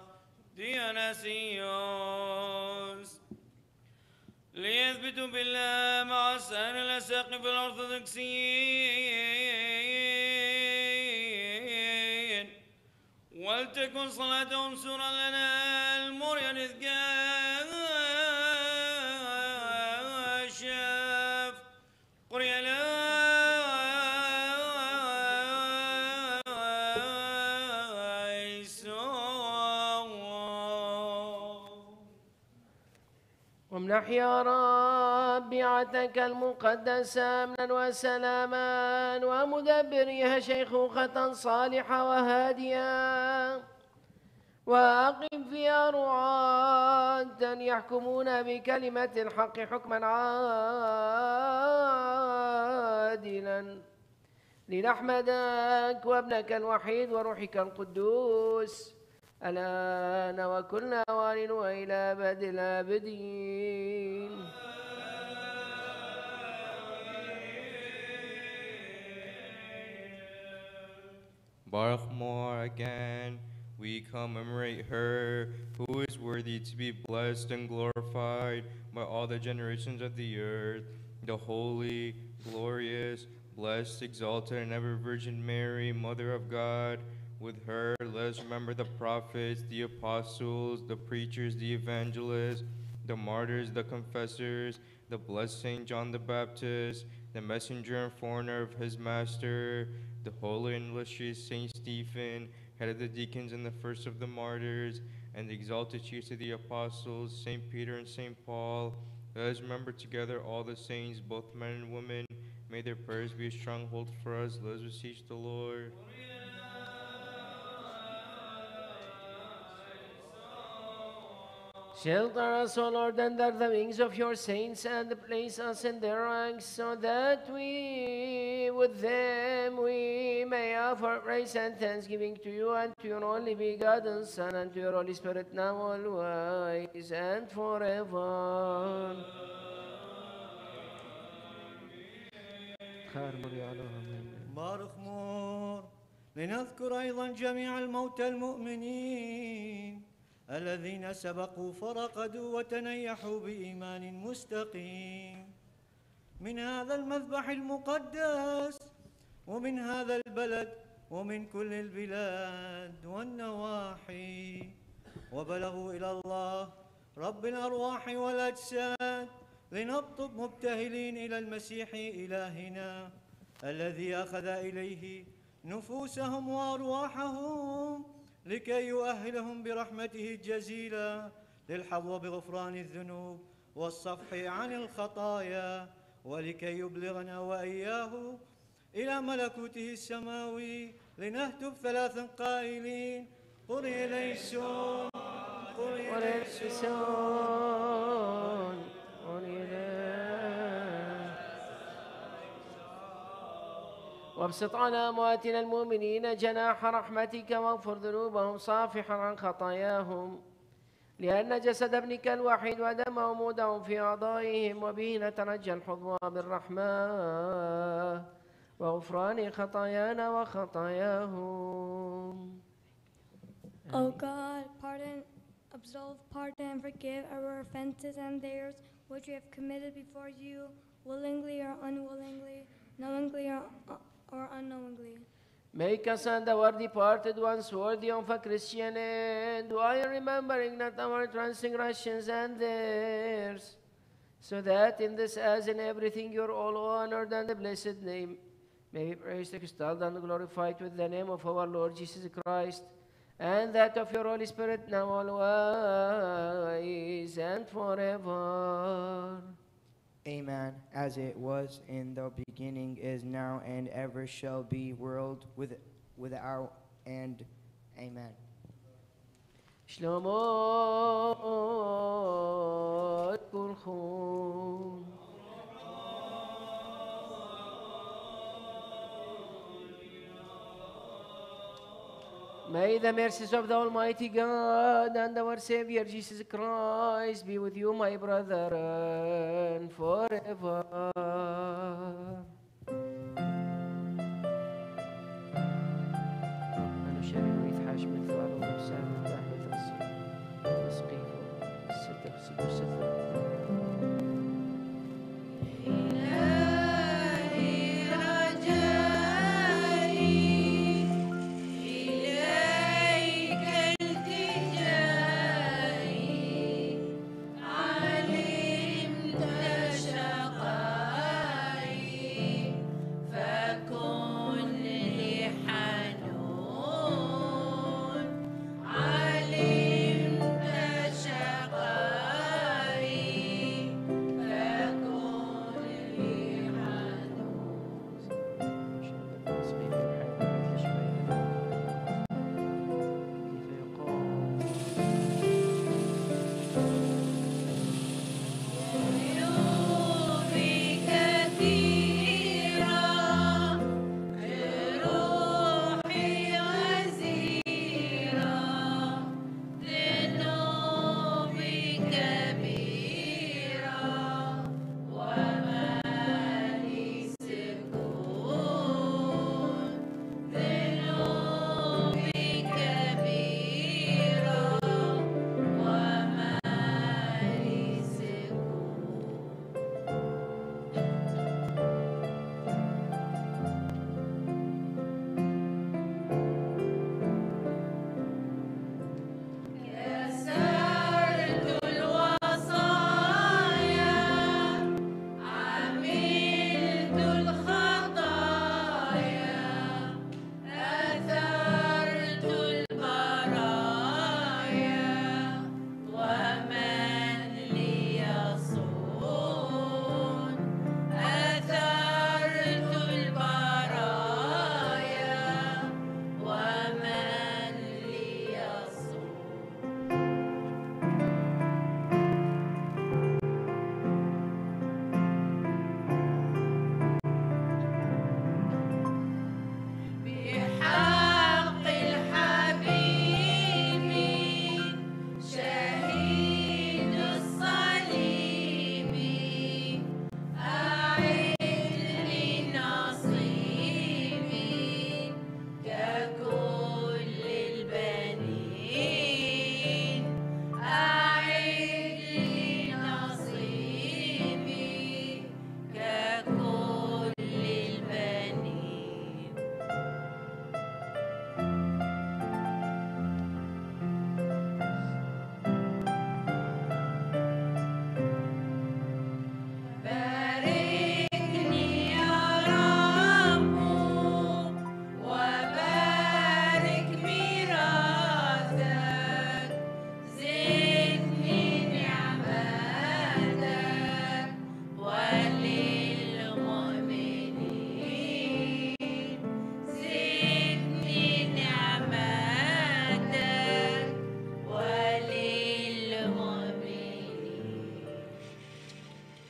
Speaker 10: ديوناسيوس ليثبتوا بالله مع سائر الأساقف الأرثوذكسيين ولتكن صلاتهم سورا لنا
Speaker 2: وامنح يا رب بيعتك المقدسة أمنا وسلاما ومدبريها شيخوخة صالحة وهادية. وأقم فيها رعاة يحكمون بكلمة الحق حكما عادلا. لنحمدك وابنك الوحيد وروحك القدوس. الآن وكلنا وإلى أبد الآبدين
Speaker 11: Baruch Mor again, we commemorate her who is worthy to be blessed and glorified by all the generations of the earth, the holy, glorious, blessed, exalted, and ever Virgin Mary, Mother of God, with her, let us remember the prophets, the apostles, the preachers, the evangelists, the martyrs, the confessors, the blessed Saint John the Baptist, the messenger and foreigner of his master, the holy and illustrious Saint Stephen, head of the deacons and the first of the martyrs, and the exalted chiefs of the apostles, Saint Peter and Saint Paul. Let us remember together all the saints, both men and women. May their prayers be a stronghold for us. Let us beseech the Lord.
Speaker 2: Shelter us, O Lord, under the wings of your saints, and place us in their ranks, so that we, with them, we may offer praise and thanksgiving to you and to your only begotten Son and to your Holy Spirit, now always and forever.
Speaker 9: بارك مور لنذكر أيضا جميع الموتى المؤمنين الذين سبقوا فرقدوا وتنيحوا بإيمان مستقيم. من هذا المذبح المقدس ومن هذا البلد ومن كل البلاد والنواحي. وبلغوا إلى الله رب الأرواح والأجساد لنطب مبتهلين إلى المسيح إلهنا الذي أخذ إليه نفوسهم وأرواحهم. لكي يؤهلهم برحمته الجزيلة للحظوة بغفران الذنوب والصفح عن الخطايا ولكي يبلغنا وإياه إلى ملكوته السماوي لنهتف ثلاثا قائلين. قل إليسون قل
Speaker 2: وللسون وابسط على أمواتنا المؤمنين جناح رحمتك واغفر ذنوبهم صافحا عن خطاياهم لأن جسد ابنك الوحيد ودمه مودع في أعضائهم وبه نترجى الحظوى بالرحمة. وغفران خطايانا وخطاياهم.
Speaker 6: O God, pardon, absolve, pardon, and forgive our offenses and theirs which we have committed before you, willingly or unwillingly, knowingly or, or unknowingly.
Speaker 2: Make us and our departed ones worthy of a Christian end, while remembering not our transgressions and theirs, so that in this as in everything you're all honored and the blessed name may be praised, extolled, and glorified with the name of our Lord Jesus Christ, and that of your Holy Spirit now always and forever.
Speaker 12: Amen. As it was in the beginning, is now, and ever shall be, world with, without end. Amen.
Speaker 2: שלמה כולכם. May the mercies of the Almighty God and our Savior Jesus Christ be with you, my brethren, forever. ومسام الداح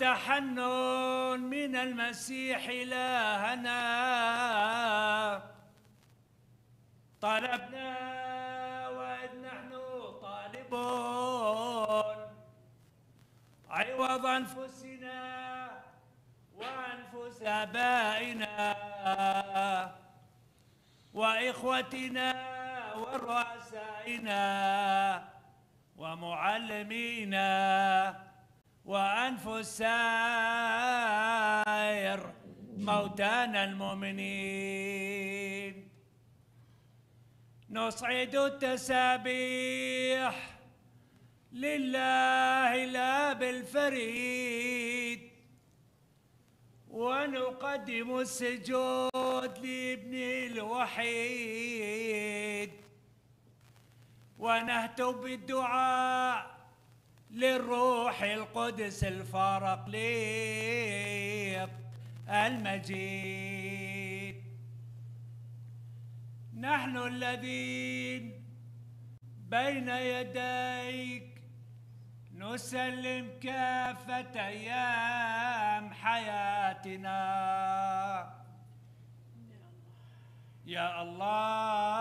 Speaker 1: والتحنن من المسيح إلهنا. طلبنا وإذ نحن طالبون. عوض أنفسنا وأنفس آبائنا وإخوتنا ورؤسائنا ومعلمينا. وأنفس سائر موتانا المؤمنين. نصعد التسابيح لله الاب الفريد ونقدم السجود لابنه الوحيد. ونهتف بالدعاء للروح القدس الفارقليق المجيد. نحن الذين بين يديك نسلم كافة أيام حياتنا. يا الله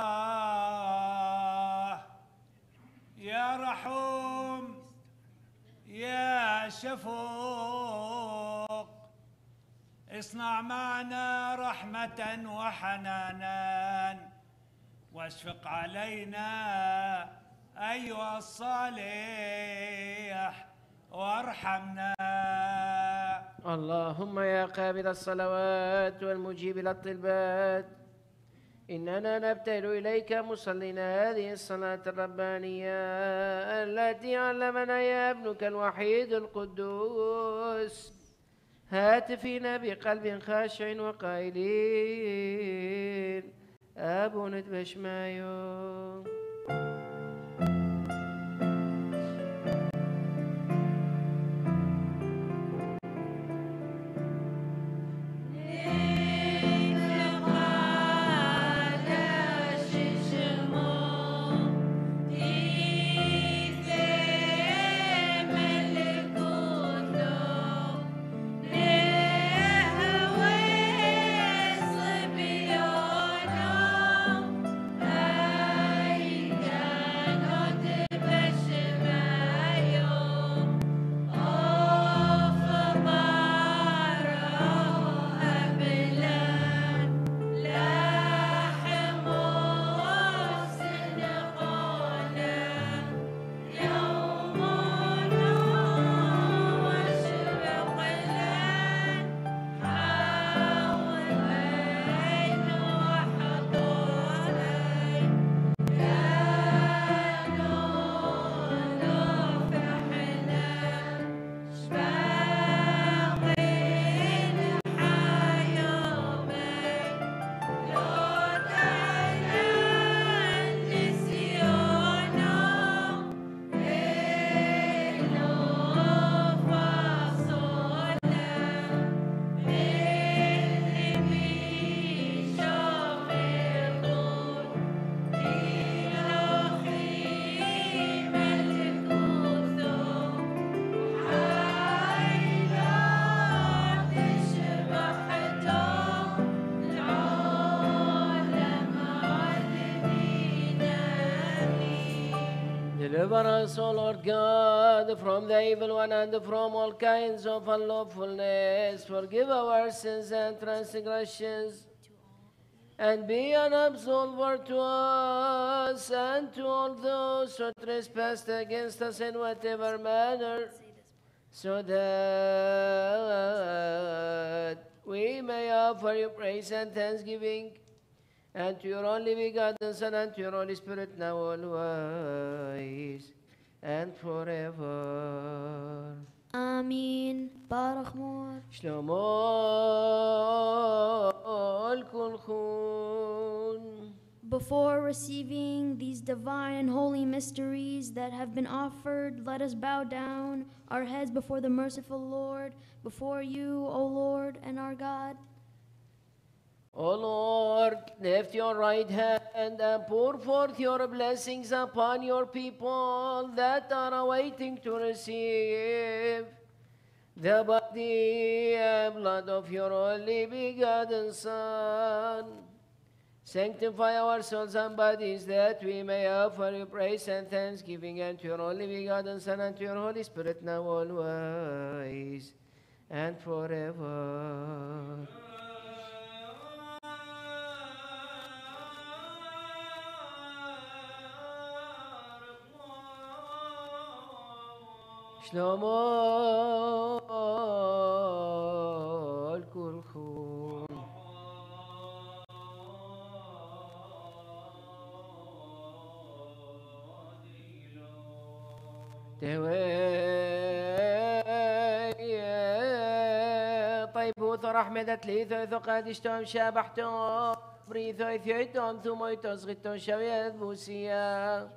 Speaker 1: يا رحوم يا شفوق اصنع معنا رحمة وحنانا واشفق علينا أيها الصالح وارحمنا.
Speaker 4: اللهم يا قابل الصلوات والمجيب للطلبات. إننا نبتهل إليك مصلين هذه الصلاة الربانية التي علمنا يا ابنك الوحيد القدوس. هاتفنا بقلب خاشع وقائلين. أبو ندبش Deliver us, O Lord God, from the evil one and from all kinds of unlawfulness. Forgive our sins and transgressions, and be an absolver to us and to all those who trespass against us in whatever manner, so that we may offer you praise and thanksgiving and to your only begotten Son, and to your Holy Spirit, now always and forever.
Speaker 13: آمين بارخ مور
Speaker 2: شلومو الكلخون
Speaker 13: Before receiving these divine and holy mysteries that have been offered, let us bow down our heads before the merciful Lord, before you, O Lord and our God.
Speaker 2: O Lord, lift your right hand and pour forth your blessings upon your people that are awaiting to receive the body and blood of your only begotten Son. Sanctify our souls and bodies that we may offer you praise and thanksgiving unto your only begotten Son and to your Holy Spirit now always and forever. شلومو الكلخون تهوي طيبوث رحمة ليثو ثقادشتم شابحتم بريثو ثيتم ثم يتزغتم شوية بوسيا.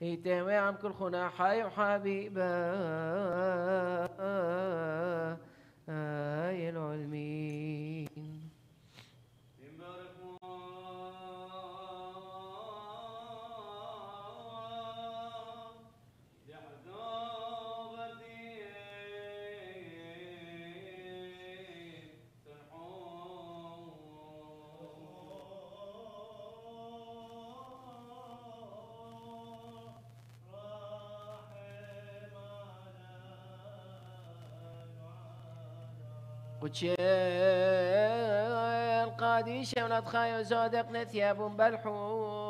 Speaker 2: يتهوي عم كل خنا حي وحبيبا آي العلمين. وتشيل قاديشة ونطخاي وزودق ثياب بلحون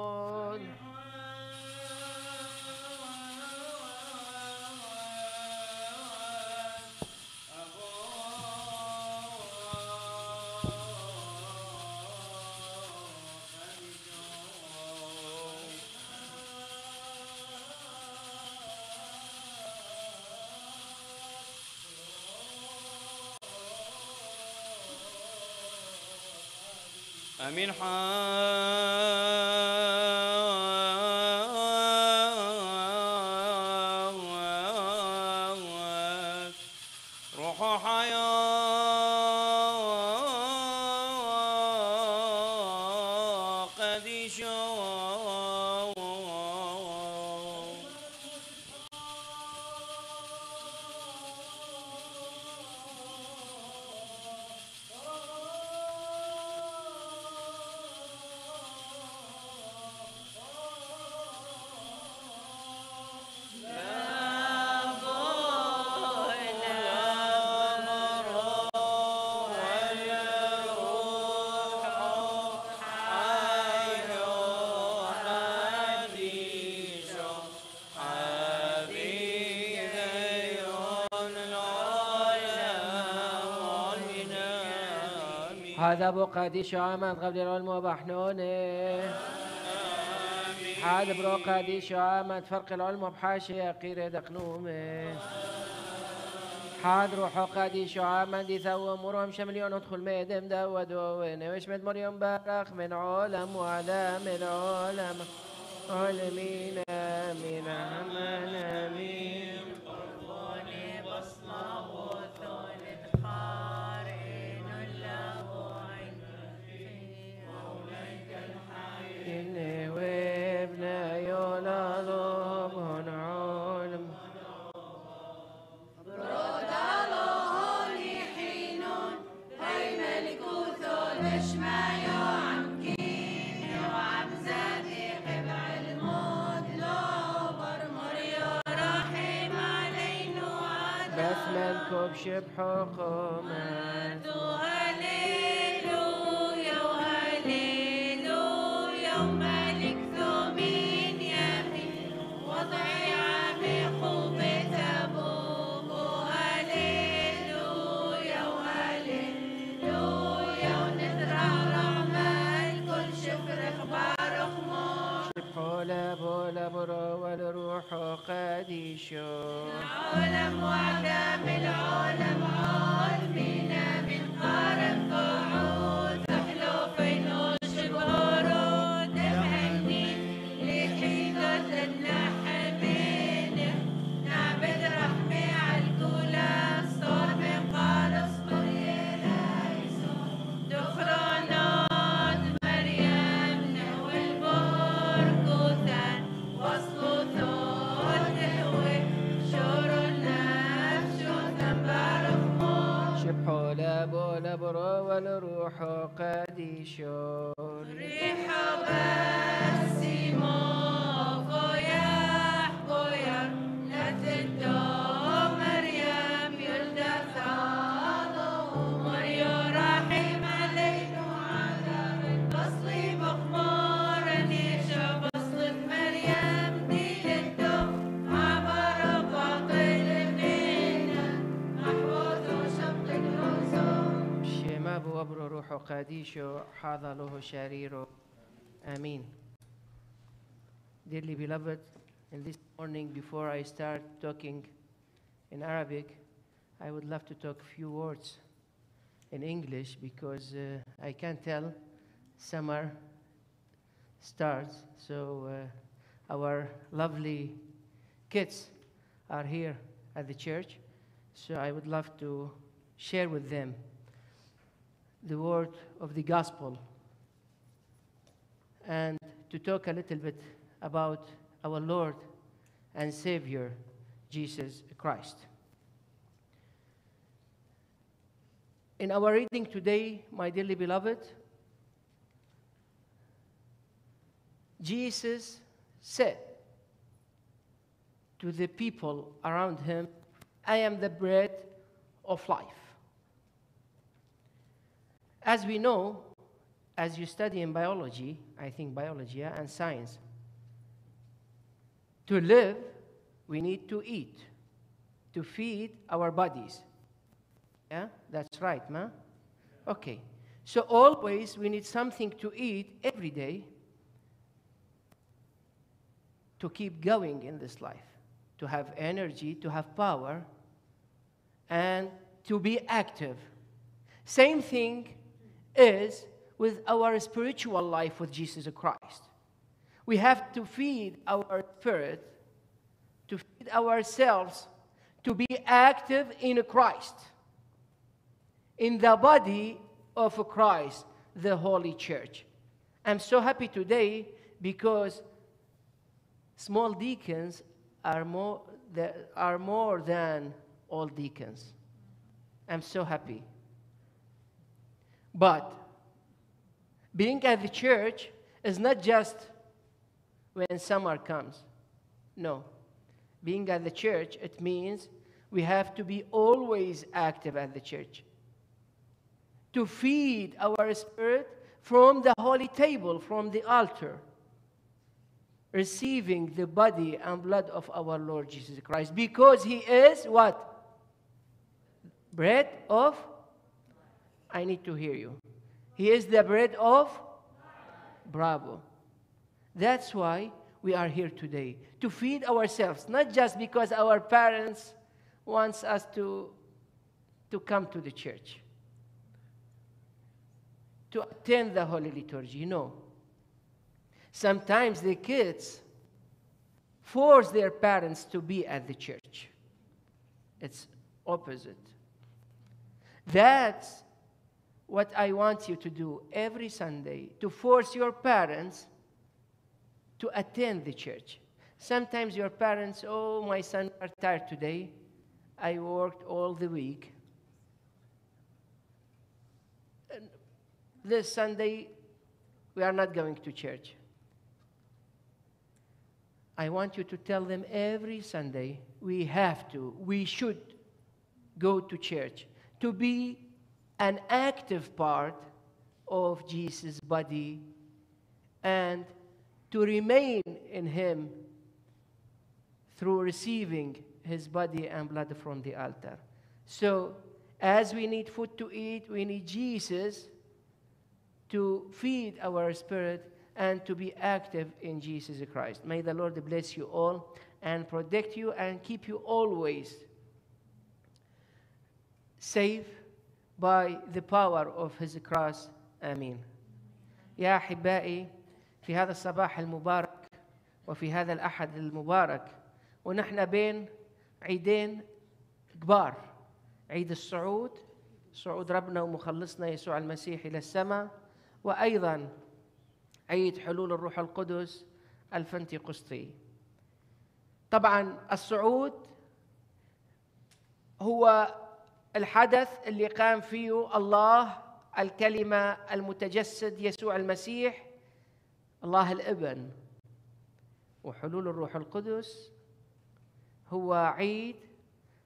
Speaker 10: أمين حياة روح حياة قديشة.
Speaker 2: هذا ابو قاديش عامن قبل العلم وبحنونه. هذا برو قاديش عامن فرق العلم بحاشية قيرة دقنومه. حاد روحو قاديش عامن دي ثو شمليون ادخل ميدم دودو وش مد مريم بارخ من عالم وعلام العالم. عالمين
Speaker 4: آمين
Speaker 2: آمين. ملكو بشبحكم قديشو
Speaker 4: العالم وعدم العالم عالمنا
Speaker 2: قديشو أبرو روح قديشو حاضر له شريرو آمين Dearly beloved, in this morning before I start talking in Arabic, I would love to talk a few words in English because uh, I can tell summer starts, so uh, our lovely kids are here at the church, so I would love to share with them the word of the gospel and to talk a little bit about our Lord and Savior, Jesus Christ. In our reading today, my dearly beloved, Jesus said to the people around him, I am the bread of life. As we know, as you study in biology, I think biology yeah, and science, to live, we need to eat, to feed our bodies. Yeah, that's right, ma? Okay. So always we need something to eat every day to keep going in this life, to have energy, to have power, and to be active. Same thing is with our spiritual life with Jesus Christ. We have to feed our spirit, to feed ourselves, to be active in Christ, in the body of Christ, the Holy Church. I'm so happy today because small deacons are more, are more than all deacons. I'm so happy. But being at the church is not just when summer comes. No. Being at the church, it means we have to be always active at the church. To feed our spirit from the holy table, from the altar, receiving the body and blood of our Lord Jesus Christ. Because he is what? Bread of? I need to hear you. He is the bread of? Bravo. That's why we are here today to feed ourselves, not just because our parents wants us to, to come to the church, to attend the Holy Liturgy. No. Sometimes the kids force their parents to be at the church. It's opposite. That's what I want you to do every Sunday to force your parents to attend the church. Sometimes your parents, oh, my son are tired today. I worked all the week. And this Sunday, we are not going to church. I want you to tell them every Sunday, we have to, we should go to church to be an active part of Jesus' body and to remain in Him through receiving His body and blood from the altar. So, as we need food to eat, we need Jesus to feed our spirit and to be active in Jesus Christ. May the Lord bless you all and protect you and keep you always safe by the power of his cross. آمين. يا أحبائي في هذا الصباح المبارك وفي هذا الأحد المبارك ونحن بين عيدين كبار عيد الصعود صعود ربنا ومخلصنا يسوع المسيح إلى السماء وأيضا عيد حلول الروح القدس الفنتقسطي طبعا الصعود هو الحدث اللي قام فيه الله الكلمة المتجسد يسوع المسيح الله الإبن. وحلول الروح القدس هو عيد.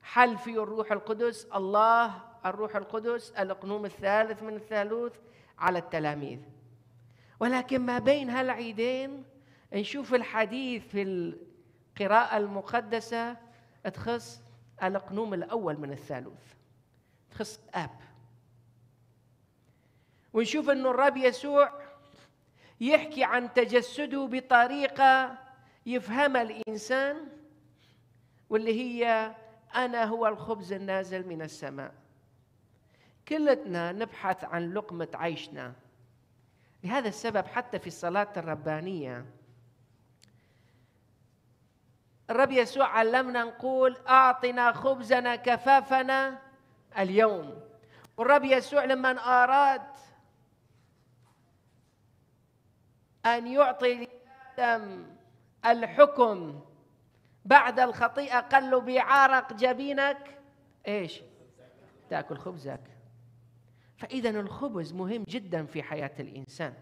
Speaker 2: حل فيه الروح القدس الله الروح القدس الأقنوم الثالث من الثالوث على التلاميذ. ولكن ما بين هالعيدين نشوف الحديث في القراءة المقدسة تخص الأقنوم الأول من الثالوث. تخص الآب ونشوف أنه الرب يسوع يحكي عن تجسده بطريقة يفهمها الإنسان واللي هي أنا هو الخبز النازل من السماء. كلتنا نبحث عن لقمة عيشنا. لهذا السبب حتى في الصلاة الربانية الرب يسوع علمنا نقول أعطنا خبزنا كفافنا اليوم. والرب يسوع لما أراد أن يعطي لآدم الحكم بعد الخطيئة قال له بعرق جبينك. إيش؟ تأكل خبزك. فإذا الخبز مهم جدا في حياة الإنسان.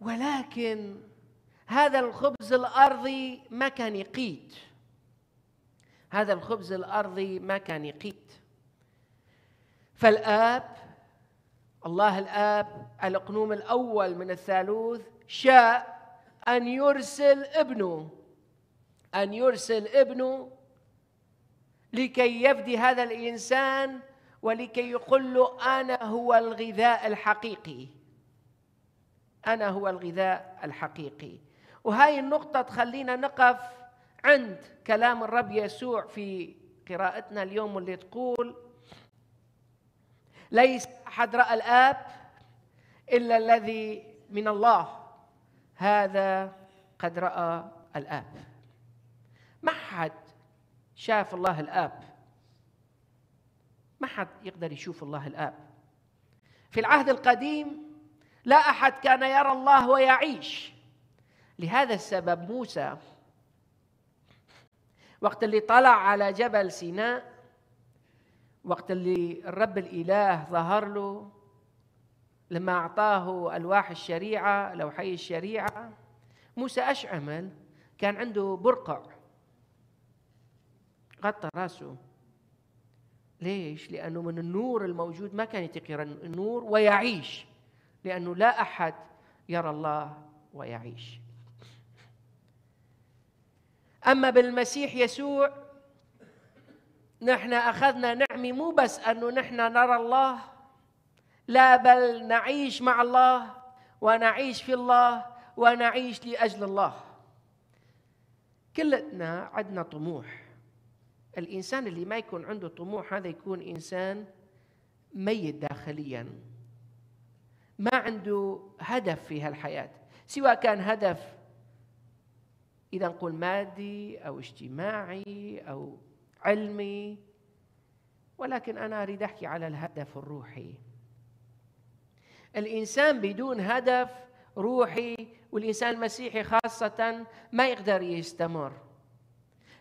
Speaker 2: ولكن هذا الخبز الأرضي ما كان يقيت هذا الخبز الأرضي ما كان يقيت. فالآب الله الآب الأقنوم الأول من الثالوث شاء أن يرسل ابنه أن يرسل ابنه لكي يفدي هذا الإنسان ولكي يقول له أنا هو الغذاء الحقيقي. أنا هو الغذاء الحقيقي. وهاي النقطة تخلينا نقف عند كلام الرب يسوع في قراءتنا اليوم اللي تقول ليس أحد رأى الآب إلا الذي من الله. هذا قد رأى الآب. ما حد شاف الله الآب. ما حد يقدر يشوف الله الآب. في العهد القديم لا أحد كان يرى الله ويعيش. لهذا السبب موسى وقت اللي طلع على جبل سيناء وقت اللي الرب الإله ظهر له لما أعطاه ألواح الشريعة لوحي الشريعة موسى أش عمل كان عنده برقع غطى راسه ليش؟ لأنه من النور الموجود ما كان يتقي النور ويعيش لأنه لا أحد يرى الله ويعيش أما بالمسيح يسوع نحن أخذنا نعمي مو بس أنه نحن نرى الله لا بل نعيش مع الله ونعيش في الله ونعيش لأجل الله. كلنا عندنا طموح. الإنسان اللي ما يكون عنده طموح هذا يكون إنسان ميت داخليا. ما عنده هدف في هالحياة. سواء كان هدف إذا نقول مادي أو اجتماعي أو علمي ولكن أنا أريد أحكي على الهدف الروحي. الإنسان بدون هدف روحي والإنسان المسيحي خاصة ما يقدر يستمر.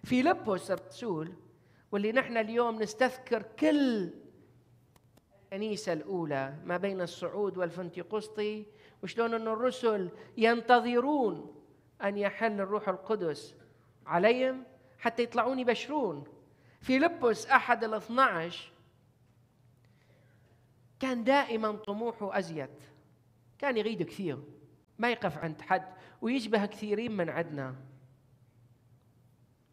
Speaker 2: في لبس الرسول واللي نحن اليوم نستذكر كل الكنيسة الأولى ما بين الصعود والفنتقسطي وشلون أن الرسل ينتظرون أن يحل الروح القدس عليهم حتى يطلعون يبشرون في لبس أحد الاثنى كان دائما طموحه أزيد. كان يغيد كثير. ما يقف عند حد ويشبه كثيرين من عندنا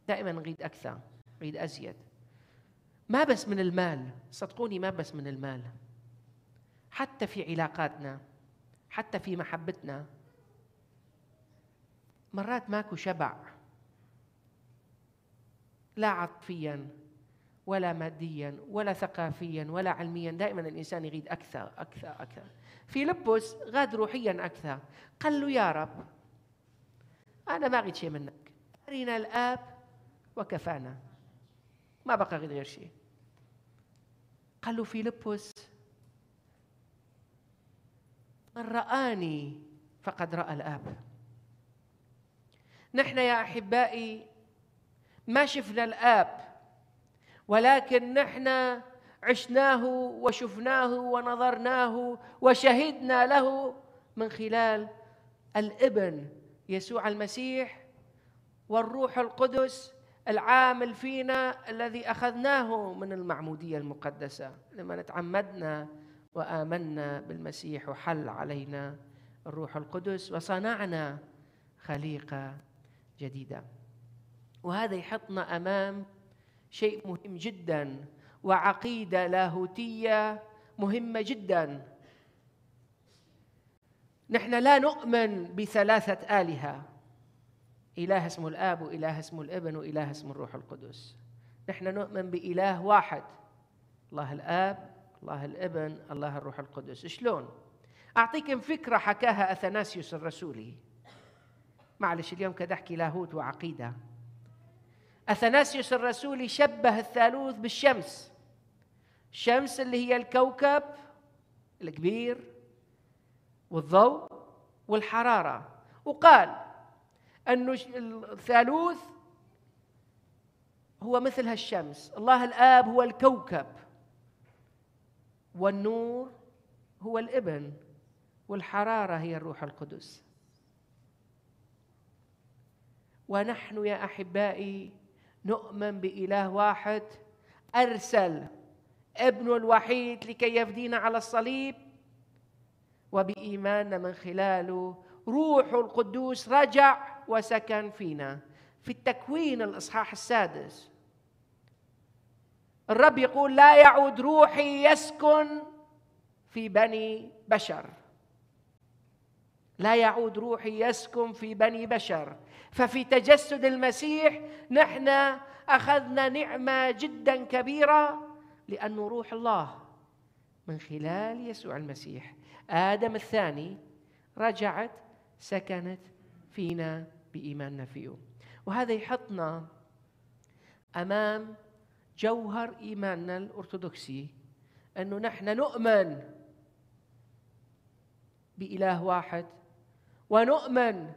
Speaker 2: دائما نريد أكثر نريد أزيد. ما بس من المال صدقوني ما بس من المال. حتى في علاقاتنا حتى في محبتنا. مرات ماكو شبع. لا عاطفيا ولا ماديا ولا ثقافيا ولا علميا. دائما الإنسان يريد أكثر أكثر أكثر. فيلبس غاد روحيا أكثر. قال له يا رب أنا ما اريد شيء منك. ارينا الآب وكفانا. ما بقى غير شيء. قال له فيلبس من رآني فقد رأى الآب. نحن يا أحبائي ما شفنا الآب ولكن نحن عشناه وشفناه ونظرناه وشهدنا له من خلال الابن يسوع المسيح والروح القدس العامل فينا الذي أخذناه من المعمودية المقدسة. لما تعمدنا وآمنا بالمسيح وحل علينا الروح القدس وصنعنا خليقة جديدة. وهذا يحطنا أمام شيء مهم جدا وعقيدة لاهوتية مهمة جدا. نحن لا نؤمن بثلاثة آلهة إله اسمه الآب وإله اسمه الابن وإله اسمه الروح القدس. نحن نؤمن بإله واحد الله الآب الله الابن الله الروح القدس. شلون؟ أعطيكم فكرة حكاها أثناسيوس الرسولي. معلش اليوم كده أحكي لاهوت وعقيدة. أثناسيوس الرسولي شبه الثالوث بالشمس. الشمس اللي هي الكوكب الكبير والضوء والحرارة. وقال أن الثالوث هو مثل هالشمس. الله الآب هو الكوكب والنور هو الإبن والحرارة هي الروح القدس. ونحن يا أحبائي نؤمن بإله واحد أرسل ابنه الوحيد لكي يفدينا على الصليب وبإيماننا من خلاله روح القدوس رجع وسكن فينا. في التكوين الإصحاح السادس الرب يقول لا يعود روحي يسكن في بني بشر. لا يعود روحي يسكن في بني بشر. ففي تجسد المسيح نحن أخذنا نعمة جدا كبيرة لأنه روح الله من خلال يسوع المسيح. آدم الثاني رجعت سكنت فينا بإيماننا فيه. وهذا يحطنا أمام جوهر إيماننا الأرثوذكسي أنه نحن نؤمن بإله واحد ونؤمن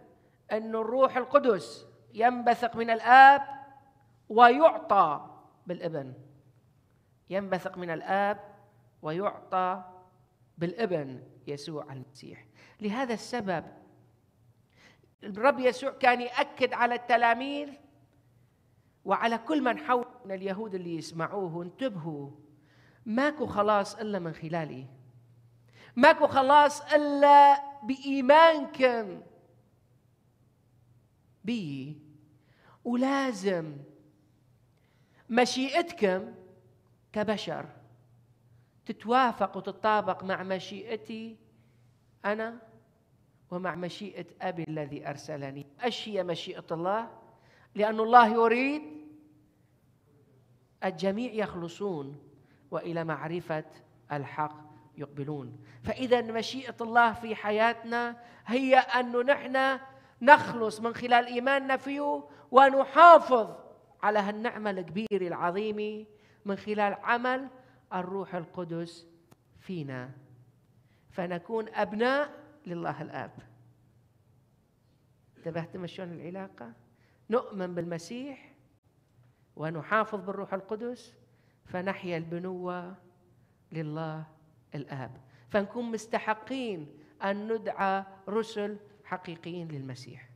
Speaker 2: أن الروح القدس ينبثق من الآب ويعطى بالابن. ينبثق من الآب ويعطى بالابن يسوع المسيح. لهذا السبب الرب يسوع كان يأكد على التلاميذ وعلى كل من حول من اليهود اللي يسمعوه انتبهوا ماكو خلاص إلا من خلالي. ماكو خلاص إلا بإيمانكم. بي. ولازم مشيئتكم كبشر. تتوافق وتتطابق مع مشيئتي أنا ومع مشيئة أبي الذي أرسلني. إيش هي مشيئة الله لأن الله يريد الجميع يخلصون وإلى معرفة الحق يقبلون. فإذا مشيئة الله في حياتنا هي انه نحن نخلص من خلال إيماننا فيه ونحافظ على هالنعمة الكبيرة العظيمة من خلال عمل الروح القدس فينا. فنكون أبناء لله الآب. انتبهتم شلون العلاقة؟ نؤمن بالمسيح ونحافظ بالروح القدس فنحيا البنوة لله الآب. فنكون مستحقين أن ندعى رسل حقيقيين للمسيح.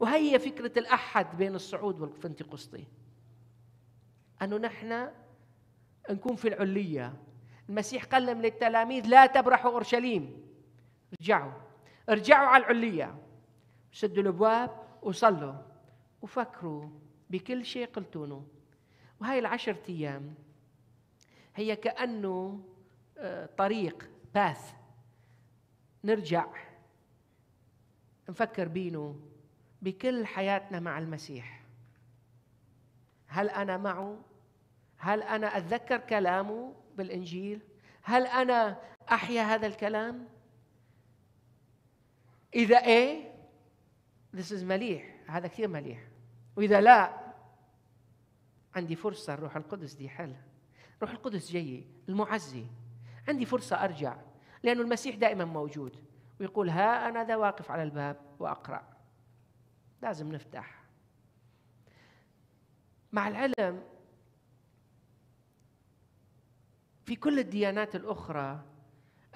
Speaker 2: وهي فكرة الأحد بين الصعود والفنتقسطي أنه نحن نكون في العليه المسيح قال للتلاميذ لا تبرحوا أورشليم. رجعوا. ارجعوا على العليه سدوا الأبواب وصلوا. وفكروا بكل شيء قلتونه. وهاي العشرة أيام هي كأنه آه، طريق باث نرجع نفكر بينه بكل حياتنا مع المسيح. هل أنا معه؟ هل أنا أتذكر كلامه بالإنجيل؟ هل أنا أحيا هذا الكلام؟ إذا إيه this is مليح. هذا كثير مليح. وإذا لا عندي فرصة الروح القدس دي حل. روح القدس جاي المعزي. عندي فرصة أرجع لأن المسيح دائما موجود. ويقول ها أنا ذا واقف على الباب وأقرأ. لازم نفتح. مع العلم في كل الديانات الأخرى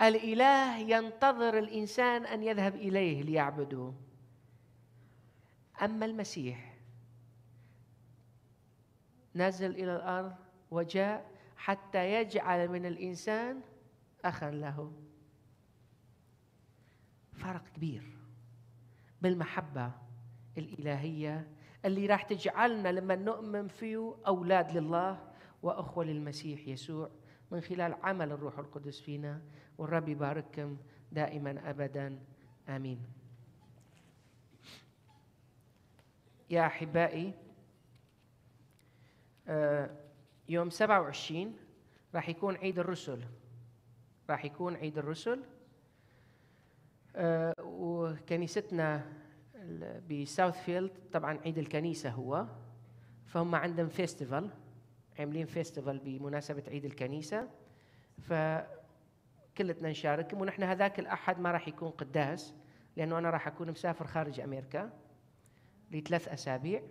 Speaker 2: الإله ينتظر الإنسان أن يذهب إليه ليعبده. أما المسيح نزل إلى الأرض وجاء حتى يجعل من الإنسان أخا له. فرق كبير بالمحبة الإلهية اللي راح تجعلنا لما نؤمن فيه أولاد لله وأخوة للمسيح يسوع من خلال عمل الروح القدس فينا والرب يبارككم دائما أبدا. آمين. يا أحبائي آه، يوم 27 راح يكون عيد الرسل. راح يكون عيد الرسل. وكنيستنا ب Southfield طبعا عيد الكنيسة هو. فهم عندهم festival عاملين festival بمناسبة عيد الكنيسة. فكلتنا نشاركهم ونحن هذاك الأحد ما راح يكون قداس لأنه أنا راح أكون مسافر خارج أمريكا لثلاث أسابيع.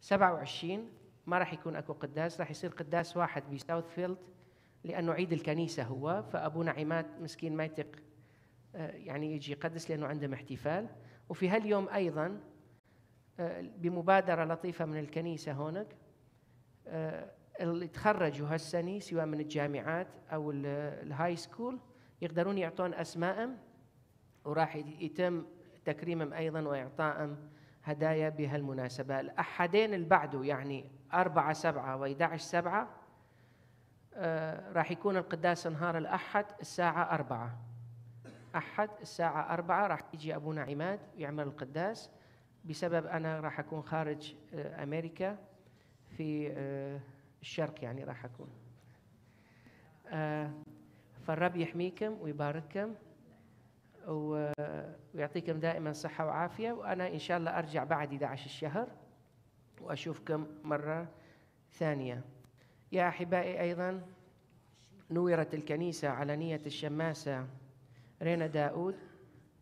Speaker 2: 27 ما راح يكون أكو قداس راح يصير قداس واحد بساوث فيلد لأنه عيد الكنيسة هو. فأبونا عماد مسكين ما آه، يعني يجي يقدس لأنه عندهم احتفال. وفي هاليوم أيضا آه، بمبادرة لطيفة من الكنيسة هونك آه، اللي تخرجوا هالسنة سواء من الجامعات أو ال high school يقدرون يعطون أسمائهم وراح يتم تكريمهم أيضا وإعطائهم هدايا بهالمناسبة. الأحدين اللي بعده يعني أربعة سبعة و11 سبعة آه راح يكون القداس نهار الأحد الساعة أربعة. أحد الساعة أربعة راح يجي أبونا عماد ويعمل القداس. بسبب أنا راح أكون خارج آه أمريكا في آه الشرق يعني راح أكون. آه فالرب يحميكم ويبارككم ويعطيكم دائما صحة وعافية. وأنا إن شاء الله أرجع بعد 11 الشهر وأشوفكم مرة ثانية. يا أحبائي أيضا نورت الكنيسة على نية الشماسة. رينا داود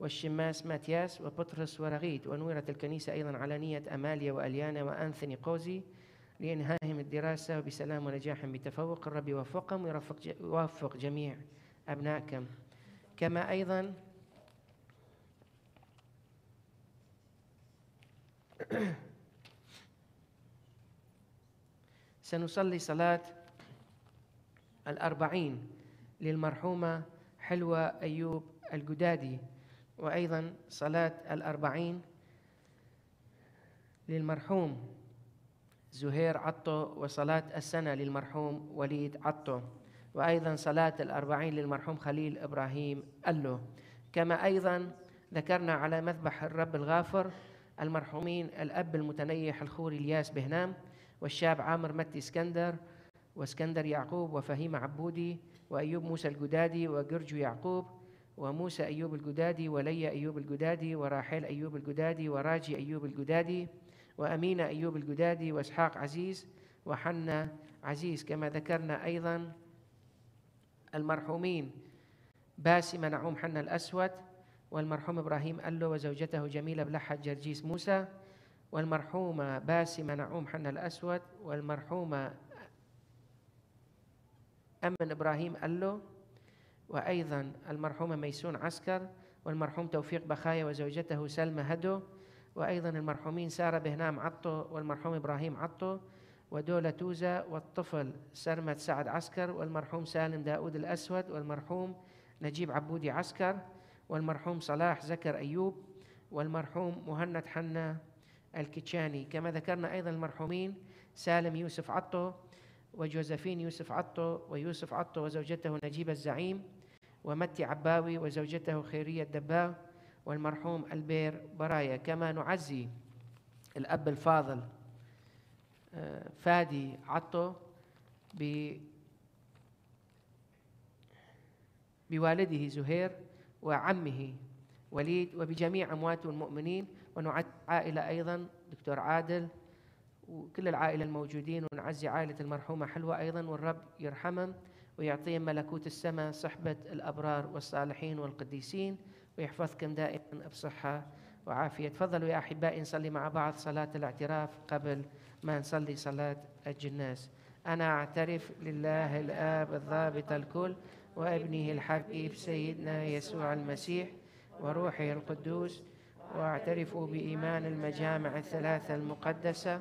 Speaker 2: والشماس ماتياس وبطرس ورغيد ونورت الكنيسة أيضا على نية أماليا وأليانا وأنثني قوزي لإنهائهم الدراسة وبسلام ونجاح بتفوق الرب يوفقهم ويوفق جميع أبنائكم. كما أيضا سنصلي صلاة الأربعين للمرحومة حلوة أيوب الجدادي وأيضا صلاة الأربعين للمرحوم زهير عطو وصلاة السنة للمرحوم وليد عطو وأيضا صلاة الأربعين للمرحوم خليل إبراهيم ألو. كما أيضا ذكرنا على مذبح الرب الغافر المرحومين الأب المتنيح الخوري إلياس بهنام والشاب عامر متي إسكندر وإسكندر يعقوب وفهيمة عبودي وأيوب موسى الجدادي وجرجو يعقوب وموسى أيوب الجدادي وليا أيوب الجدادي وراحيل أيوب الجدادي وراجي أيوب الجدادي وأمينة أيوب الجدادي وإسحاق عزيز وحنا عزيز كما ذكرنا أيضا المرحومين باسمة نعوم حنا الأسود والمرحوم إبراهيم ألو وزوجته جميلة بلحد جرجيس موسى والمرحومة باسمة نعوم حنا الأسود والمرحومة أمن إبراهيم ألو وأيضا المرحومة ميسون عسكر والمرحوم توفيق بخايا وزوجته سلمى هدو وأيضا المرحومين سارة بهنام عطو والمرحوم إبراهيم عطو ودولة توزة والطفل سرمت سعد عسكر والمرحوم سالم داود الأسود والمرحوم نجيب عبودي عسكر والمرحوم صلاح زكر أيوب والمرحوم مهند حنا الكتشاني. كما ذكرنا أيضا المرحومين سالم يوسف عطو وجوزفين يوسف عطو ويوسف عطو وزوجته نجيب الزعيم ومتي عباوي وزوجته خيرية الدباغ والمرحوم البير برايا. كما نعزي الأب الفاضل آه، فادي عطو ب بوالده زهير وعمه وليد وبجميع أموات المؤمنين. ونعد عائلة أيضا دكتور عادل وكل العائلة الموجودين ونعزي عائلة المرحومة حلوة أيضا والرب يرحمهم ويعطيهم ملكوت السماء صحبة الأبرار والصالحين والقديسين ويحفظكم دائما بصحة وعافية. تفضلوا يا أحبائي نصلي مع بعض صلاة الاعتراف قبل ما نصلي صلاة الجناس. أنا أعترف لله الآب الضابط الكل وابنه الحبيب سيدنا يسوع المسيح وروحه القدوس وأعترف بإيمان المجامع الثلاثة المقدسة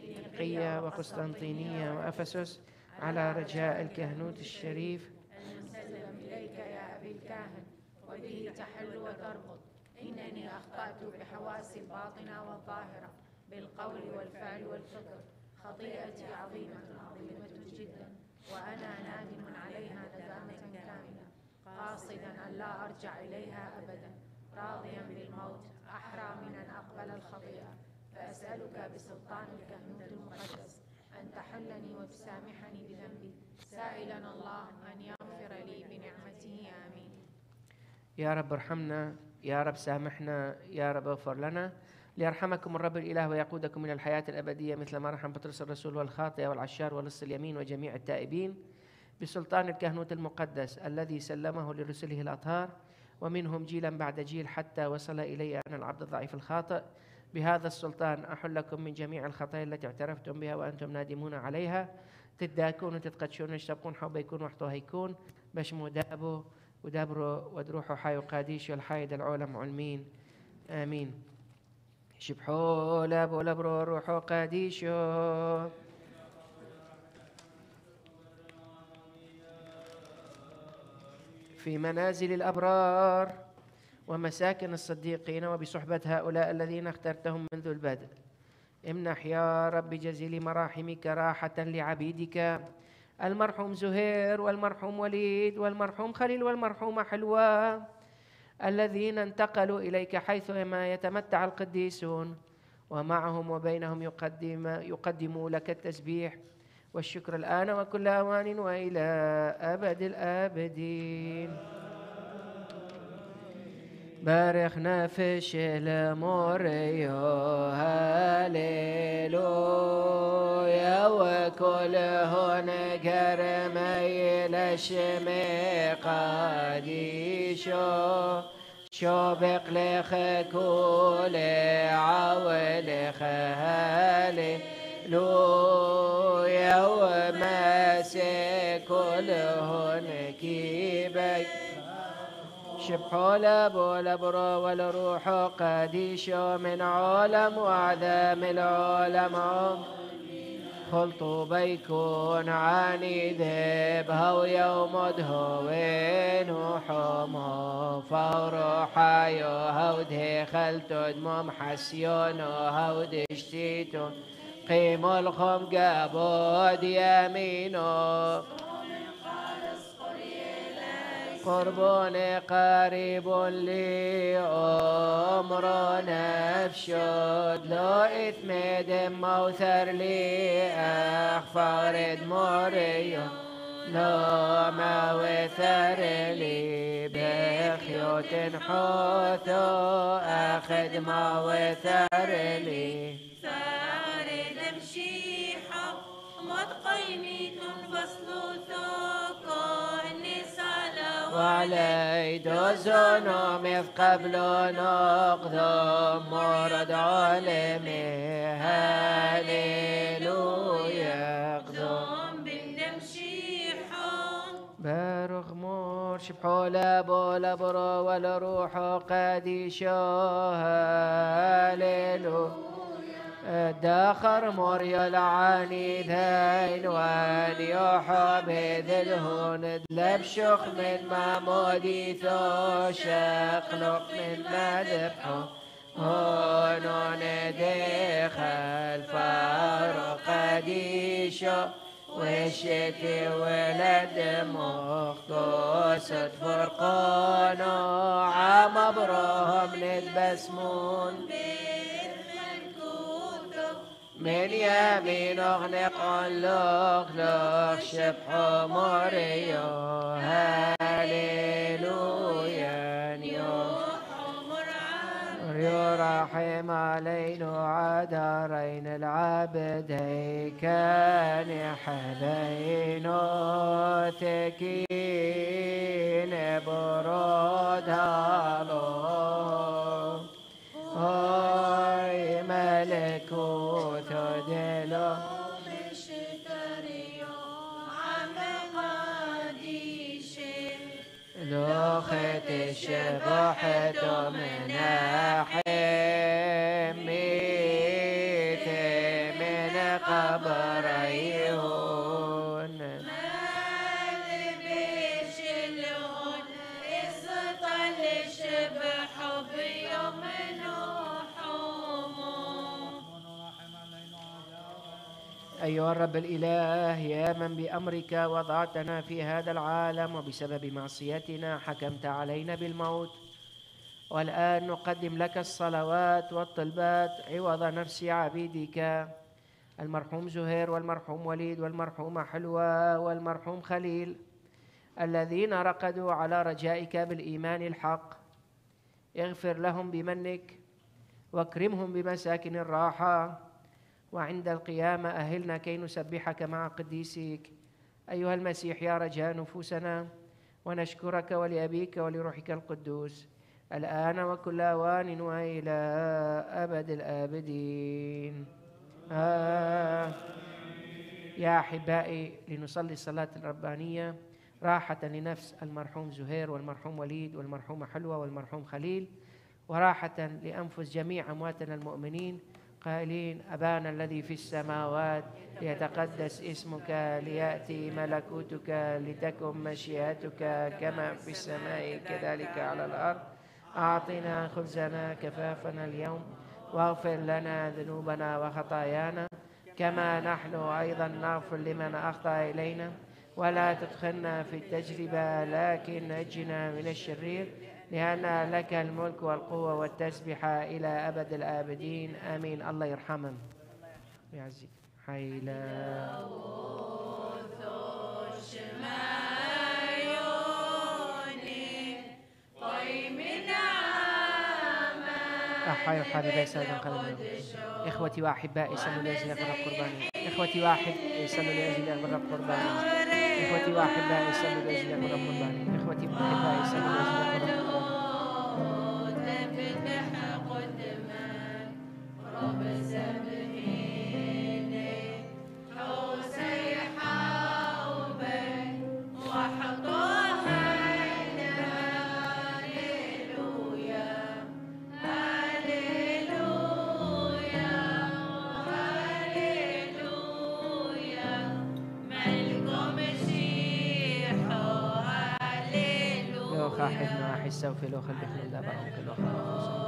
Speaker 2: نقية وقسطنطينية وأفسس على رجاء الكهنوت الشريف.
Speaker 4: المسلم إليك يا أبي الكاهن وبه تحل وتربط. إنني أخطأت بحواسي الباطنة والظاهرة بالقول والفعل والفكر خطيئتي عظيمة عظيمة جدا وأنا نادم عليها ندامة كاملة. قاصدا أن لا أرجع إليها أبدا. راضيا بالموت أحرى من أن أقبل الخطيئة. فأسألك بسلطان الكهنوت المقدس أن وتسامحني بذنبي. سائلا الله أن يغفر لي بنعمته. آمين.
Speaker 2: يا رب ارحمنا. يا رب سامحنا. يا رب اغفر لنا. ليرحمكم الرب الإله ويقودكم إلى الحياة الأبدية مثل ما رحم بطرس الرسول والخاطئ والعشار ولص اليمين وجميع التائبين بسلطان الكهنوت المقدس الذي سلمه لرسله الأطهار ومنهم جيلا بعد جيل حتى وصل إلي أنا العبد الضعيف الخاطئ. بهذا السلطان أحلكم من جميع الخطايا التي اعترفتم بها وأنتم نادمون عليها. تداكون وتتقدشون وتشتبقون حب يكون وحطه هيكون. بشمو دابو ودابرو ودروحو حي وقاديش والحايد العولم علمين. آمين. شبحو لابو لبرو روحو قاديشو. في منازل الأبرار ومساكن الصديقين وبصحبة هؤلاء الذين اخترتهم منذ البدء. امنح يا رب جزيل مراحمك راحة لعبيدك. المرحوم زهير والمرحوم وليد والمرحوم خليل والمرحومة حلوة الذين انتقلوا إليك حيثما يتمتع القديسون. ومعهم وبينهم يقدم يقدموا لك التسبيح. والشكر الآن وكل أوان وإلى أبد الآبدين. بارخ نفش الموريو هاليلويا وكل هون كرمي لشمي قديشو شوبق لخ كل عول خالي لويا وماسي كل هون كيبك شبحو لابو لبرو والروح قديشو من عالم وعدم العالم. خلطوا بيكون عاني ذبها ويوم دهوين وحمو فورو حايو هوده خلتو دموم حسيون وهود اشتيتو قيموا الخم قابود يمينو قربون قريب لي أمر نفشد. لو إثم دم موثر لي أخفار دموري لو ما وثر لي بخيوت حوثو أخذ ما وثر لي.
Speaker 4: فارد مشيحة متقيمي تنفصل
Speaker 2: وعلي دوزون مث قبل نقدم مرد علمي هاليلويا قدم
Speaker 4: بندم شيحة
Speaker 2: بارغ مور شبحو لابو لبرو والروح قديشو هاليلو داخر مور يلعاني ذين وان يحب ذلهون دلب شخ من ما موديثو شخلق من ما ذبحو هونون دخل فاروق قديشو وشتي ولد مخطوس فرقانو عم ابروهم نتبسمون.
Speaker 4: ملكوت
Speaker 2: من يمين لوخ لوخ شبح موريو هاليلويا يرحم علينا العبد كان حبينو تكين برود الشبحت من ميت من قبريون أيها الرب الإله يا من بأمرك وضعتنا في هذا العالم وبسبب معصيتنا حكمت علينا بالموت. والآن نقدم لك الصلوات والطلبات. عوض نفس عبيدك. المرحوم زهير والمرحوم وليد والمرحومة حلوة والمرحوم خليل الذين رقدوا على رجائك بالإيمان الحق. اغفر لهم بمنك واكرمهم بمساكن الراحة. وعند القيامة أهلنا كي نسبحك مع قديسيك أيها المسيح يا رجاء نفوسنا ونشكرك ولأبيك ولروحك القدوس. الآن وكل أوان وإلى أبد الآبدين. آه. يا أحبائي لنصلي الصلاة الربانية راحة لنفس المرحوم زهير والمرحوم وليد والمرحومة حلوة والمرحوم خليل وراحة لأنفس جميع أمواتنا المؤمنين. قائلين أبانا الذي في السماوات ليتقدس اسمك ليأتي ملكوتك لتكن مشيئتك كما في السماء كذلك على الأرض. أعطنا خبزنا كفافنا اليوم واغفر لنا ذنوبنا وخطايانا كما نحن أيضا نغفر لمن أخطأ إلينا. ولا تدخلنا في التجربة لكن نجنا من الشرير لأن لك الملك والقوة والتسبحة إلى أبد الآبدين. آمين. الله يرحمهم ويعزيك حيلا أحيي حبيبي سيدنا قلبنا إخوتي وأحبائي صلوا لأجل أغرب قرباني. إخوتي وأحبائي صلوا لأجل أغرب قرباني. إخوتي وأحبائي صلوا لأجل أغرب قرباني. إخوتي وأحبائي صلوا لأجل أغرب قرباني. لو خاحبنا أحسه في لو خلقنا دابا كل زعيق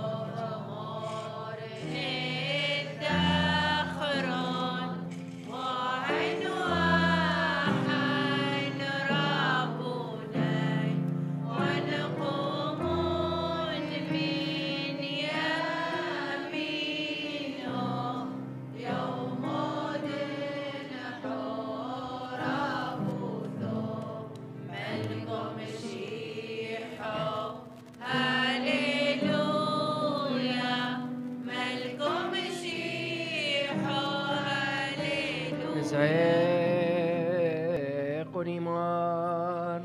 Speaker 2: Pokorimar.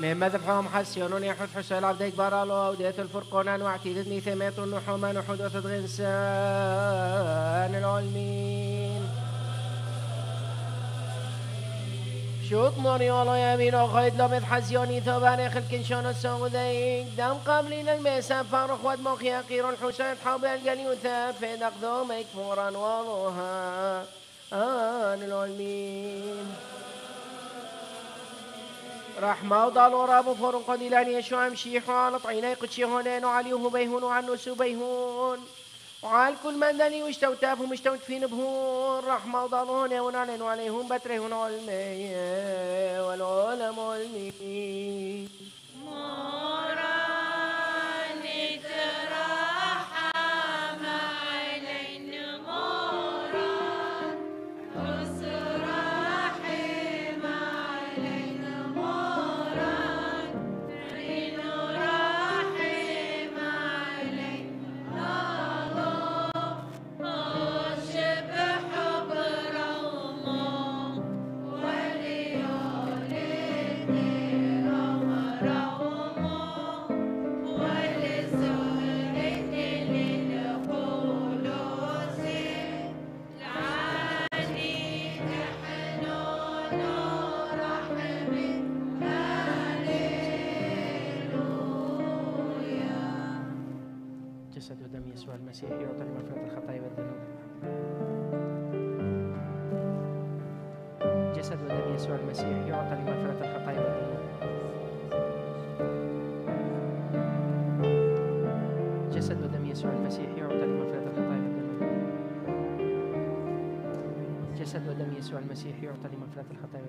Speaker 2: مما ذبحهم حسيون يحد حسين عبدك برالو وديت الفرقونان واعتيدتني ثميت النحوما نحود وثد غنسان العلمين. شوط نوري والله يمين وخيط لو حزيوني ثوبان خل كنشان السعودي دم قبلين الميسا فارخ ود مخي قير الحسين حوب القليوثة في دقدو مكفورا والله آن العلمين رحمة وضال وراب فور قديلان يشوع مشيح وعلى طعيني قدشي هونين وعليه بيهون وعن بيهون. وعلى كل من دني واشتوتاف ومشتوت فين بهون رحمة وضال هون ونعلن عليهم بترهون علمي والعلم علمي. المسيح يعطى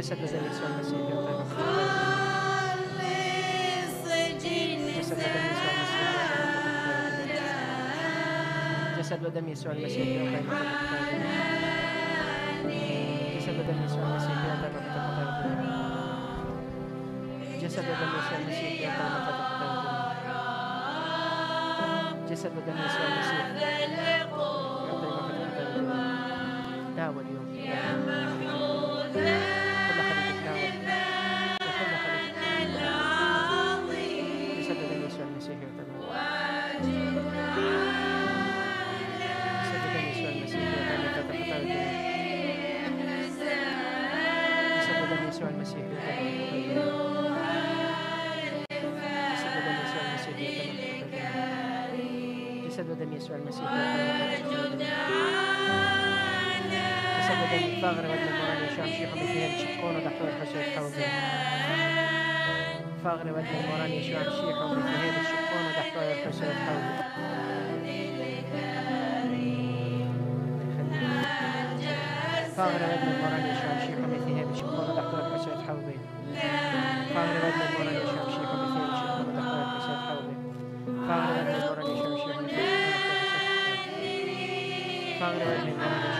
Speaker 2: جسد ودم يسوع المسيح يعطي جسد ودم يسوع المسيح يعطي جسد ودم يسوع المسيح يعطي جسد ودم يسوع المسيح يعطي جسد ودم يسوع المسيح جسد ودم يسوع المسيح. فاغر ودم المراني شام شيخ مثيهم شقون تحت الحسين فاغر ودم المراني شام شيخ مثيهم شقون تحت الحسين فاغر ودم المراني شام شيخ مثيهم شقون تحت الحسين حوضي فاغر ودم
Speaker 4: Father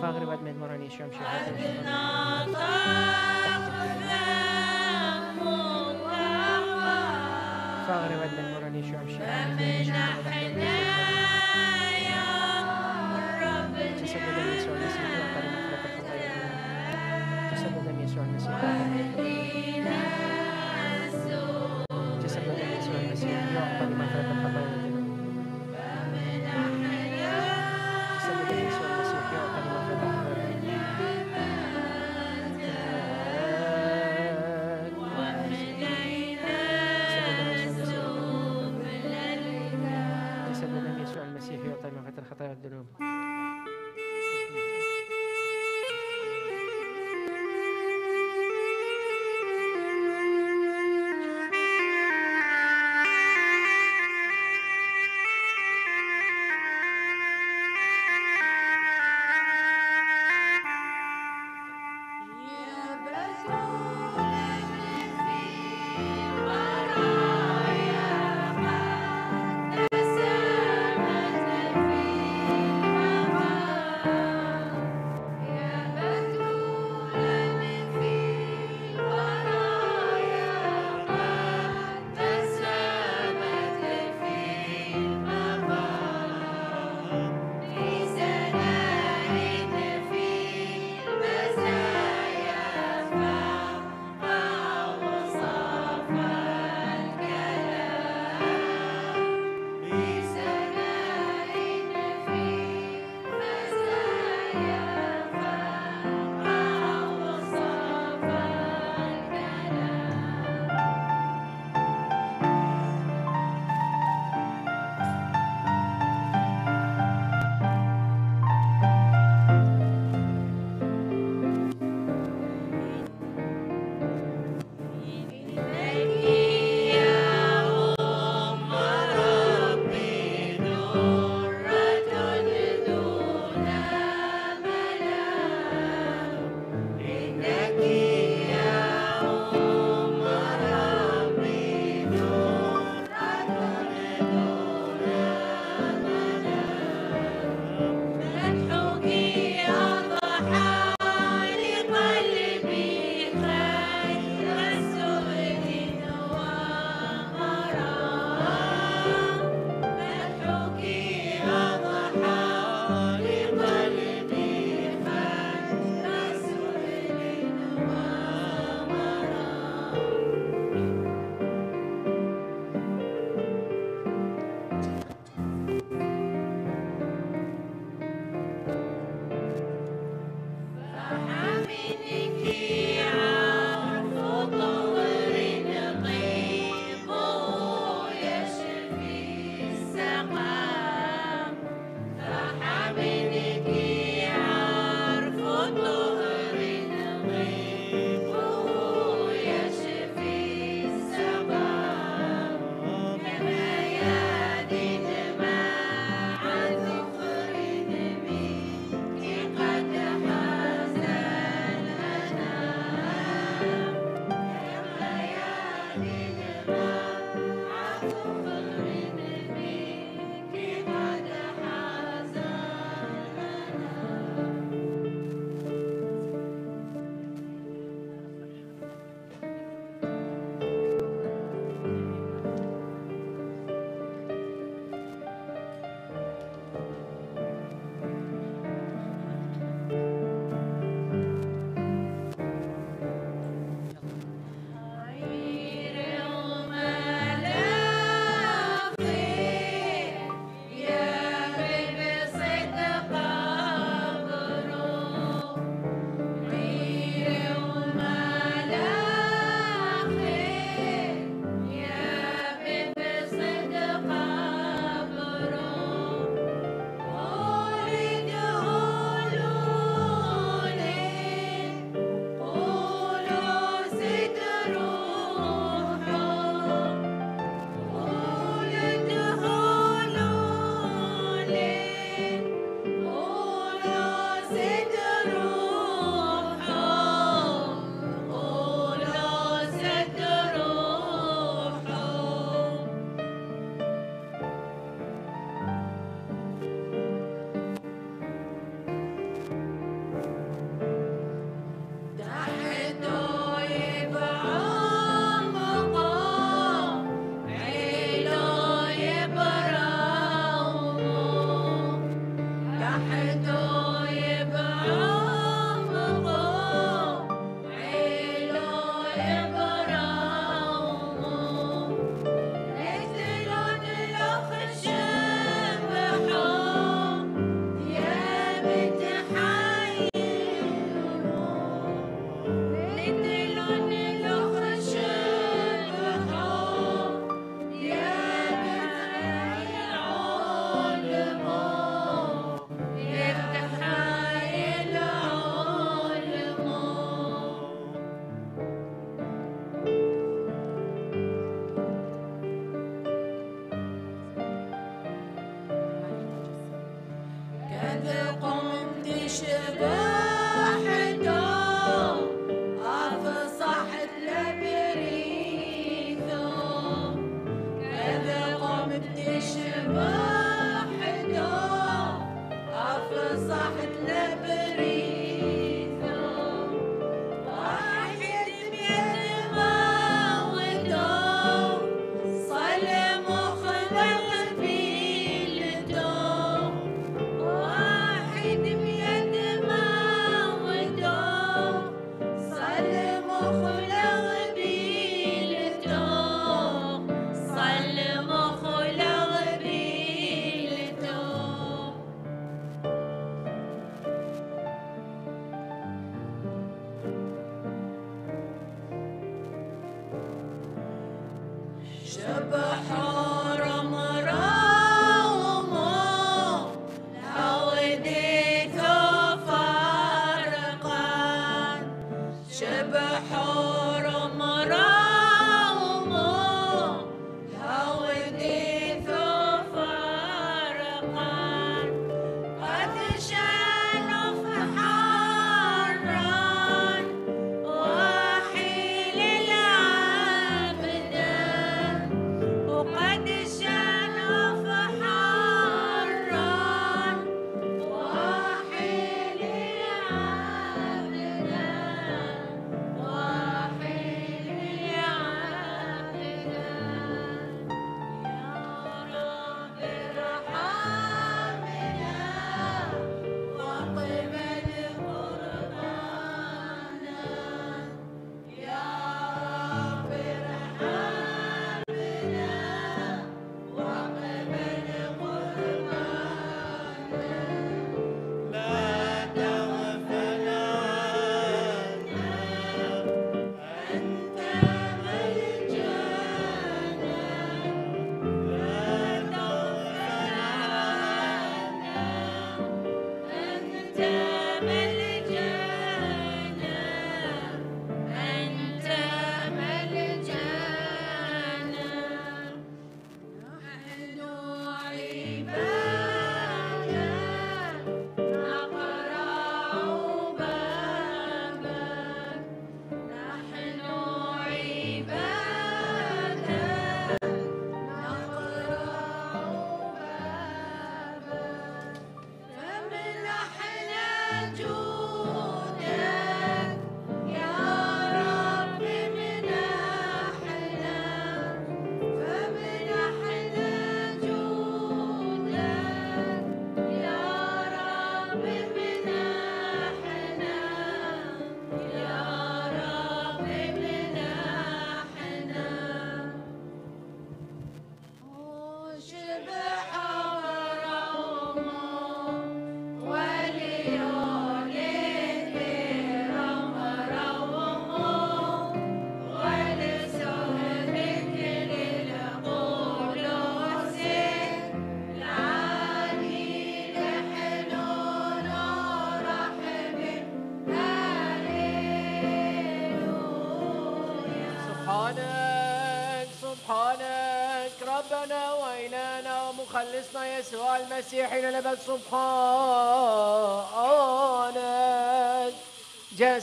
Speaker 4: فقر باید مدماران ایشام فقر شد.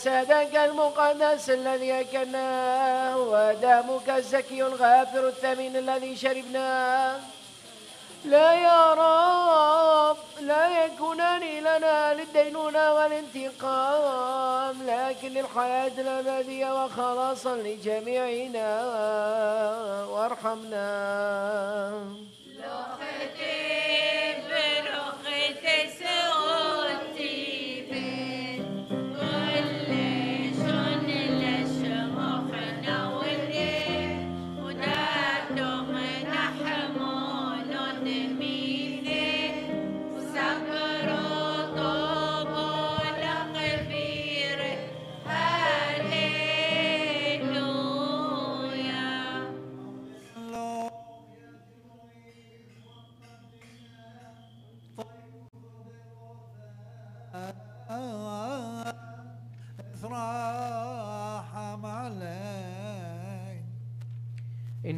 Speaker 4: جسدك المقدس الذي أكلناه ودمك الزكي الغافر الثمين الذي شربناه. لا يا رب لا يكونان لنا للدينونة والانتقام لكن للحياة الأبدية وخلاصا لجميعنا وارحمنا.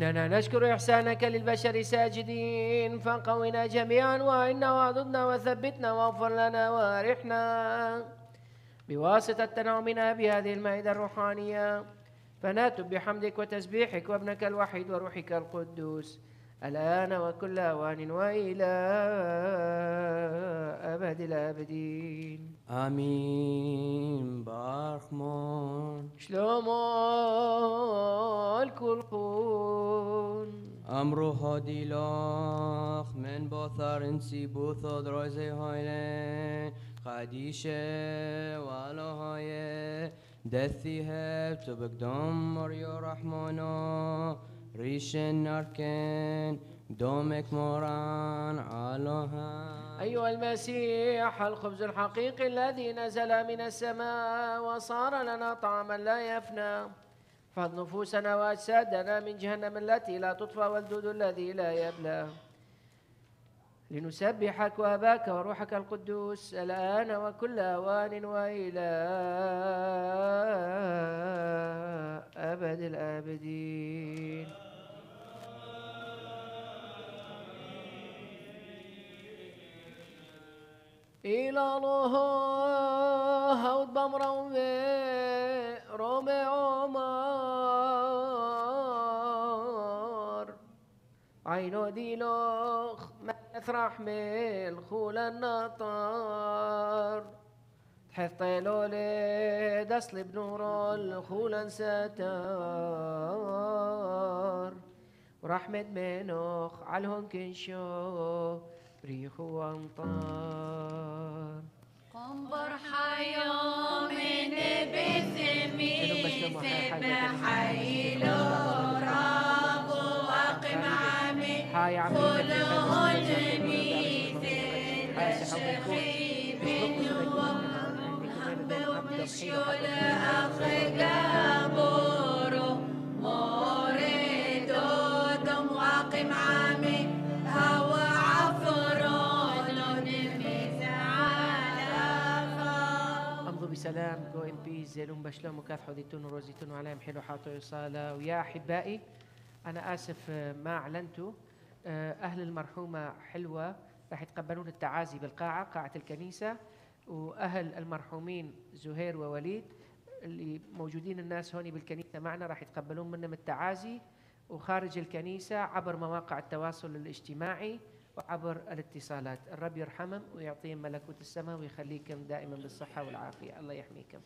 Speaker 2: إننا نشكر إحسانك للبشر ساجدين. فقونا جميعا وإنا وعضدنا وثبتنا واغفر لنا وارحنا. بواسطة تنعمنا بهذه المائدة الروحانية. فناتب بحمدك وتسبيحك وابنك الوحيد وروحك القدوس. الآن وكل أوان وإلى أبد الآبدين.
Speaker 14: آمين. بارخمون
Speaker 2: شلومو الكلقون
Speaker 14: امرو هادی لاخ من با ثرنسی بوثاد رازه هایلن خدیشه والا های دثی هب تو بقدام مريو رحمانا. ريش نركن دومك موران علوها.
Speaker 2: أيها المسيح الخبز الحقيقي الذي نزل من السماء وصار لنا طعاما لا يفنى. احفظ نفوسنا وأجسادنا من جهنم التي لا تطفى والدود الذي لا يبلى. لنسبحك وأباك وروحك القدوس الآن وكل أوان وإلى أبد الآبدين. إلى الله هود بمرون رومي عمر. عينو ديلوخ ما يثرح من خول النطار. تحث طيلولي دسل بنور الخول ستار ورحمة منوخ عالهن كنشو ريح وأمطار.
Speaker 4: قنبر حيوم بثمي بحيلو رابو واقم عمي
Speaker 2: هاي عم
Speaker 4: خلهن مثل الشخيب هم ومشيول أخ
Speaker 2: بسلام جو ان بيس زيلون بشلوم وكاف حديتون وروزيتون وعليهم حلو حاطو يصالا ويا أحبائي أنا آسف آه، ما اعلنته آه، أهل المرحومة حلوة راح يتقبلون التعازي بالقاعة قاعة الكنيسة. وأهل المرحومين زهير ووليد اللي موجودين الناس هوني بالكنيسة معنا راح يتقبلون منهم التعازي. وخارج الكنيسة عبر مواقع التواصل الاجتماعي وعبر الاتصالات. الرب يرحمهم ويعطيهم ملكوت السماء ويخليكم دائما بالصحة والعافية. الله يحميكم.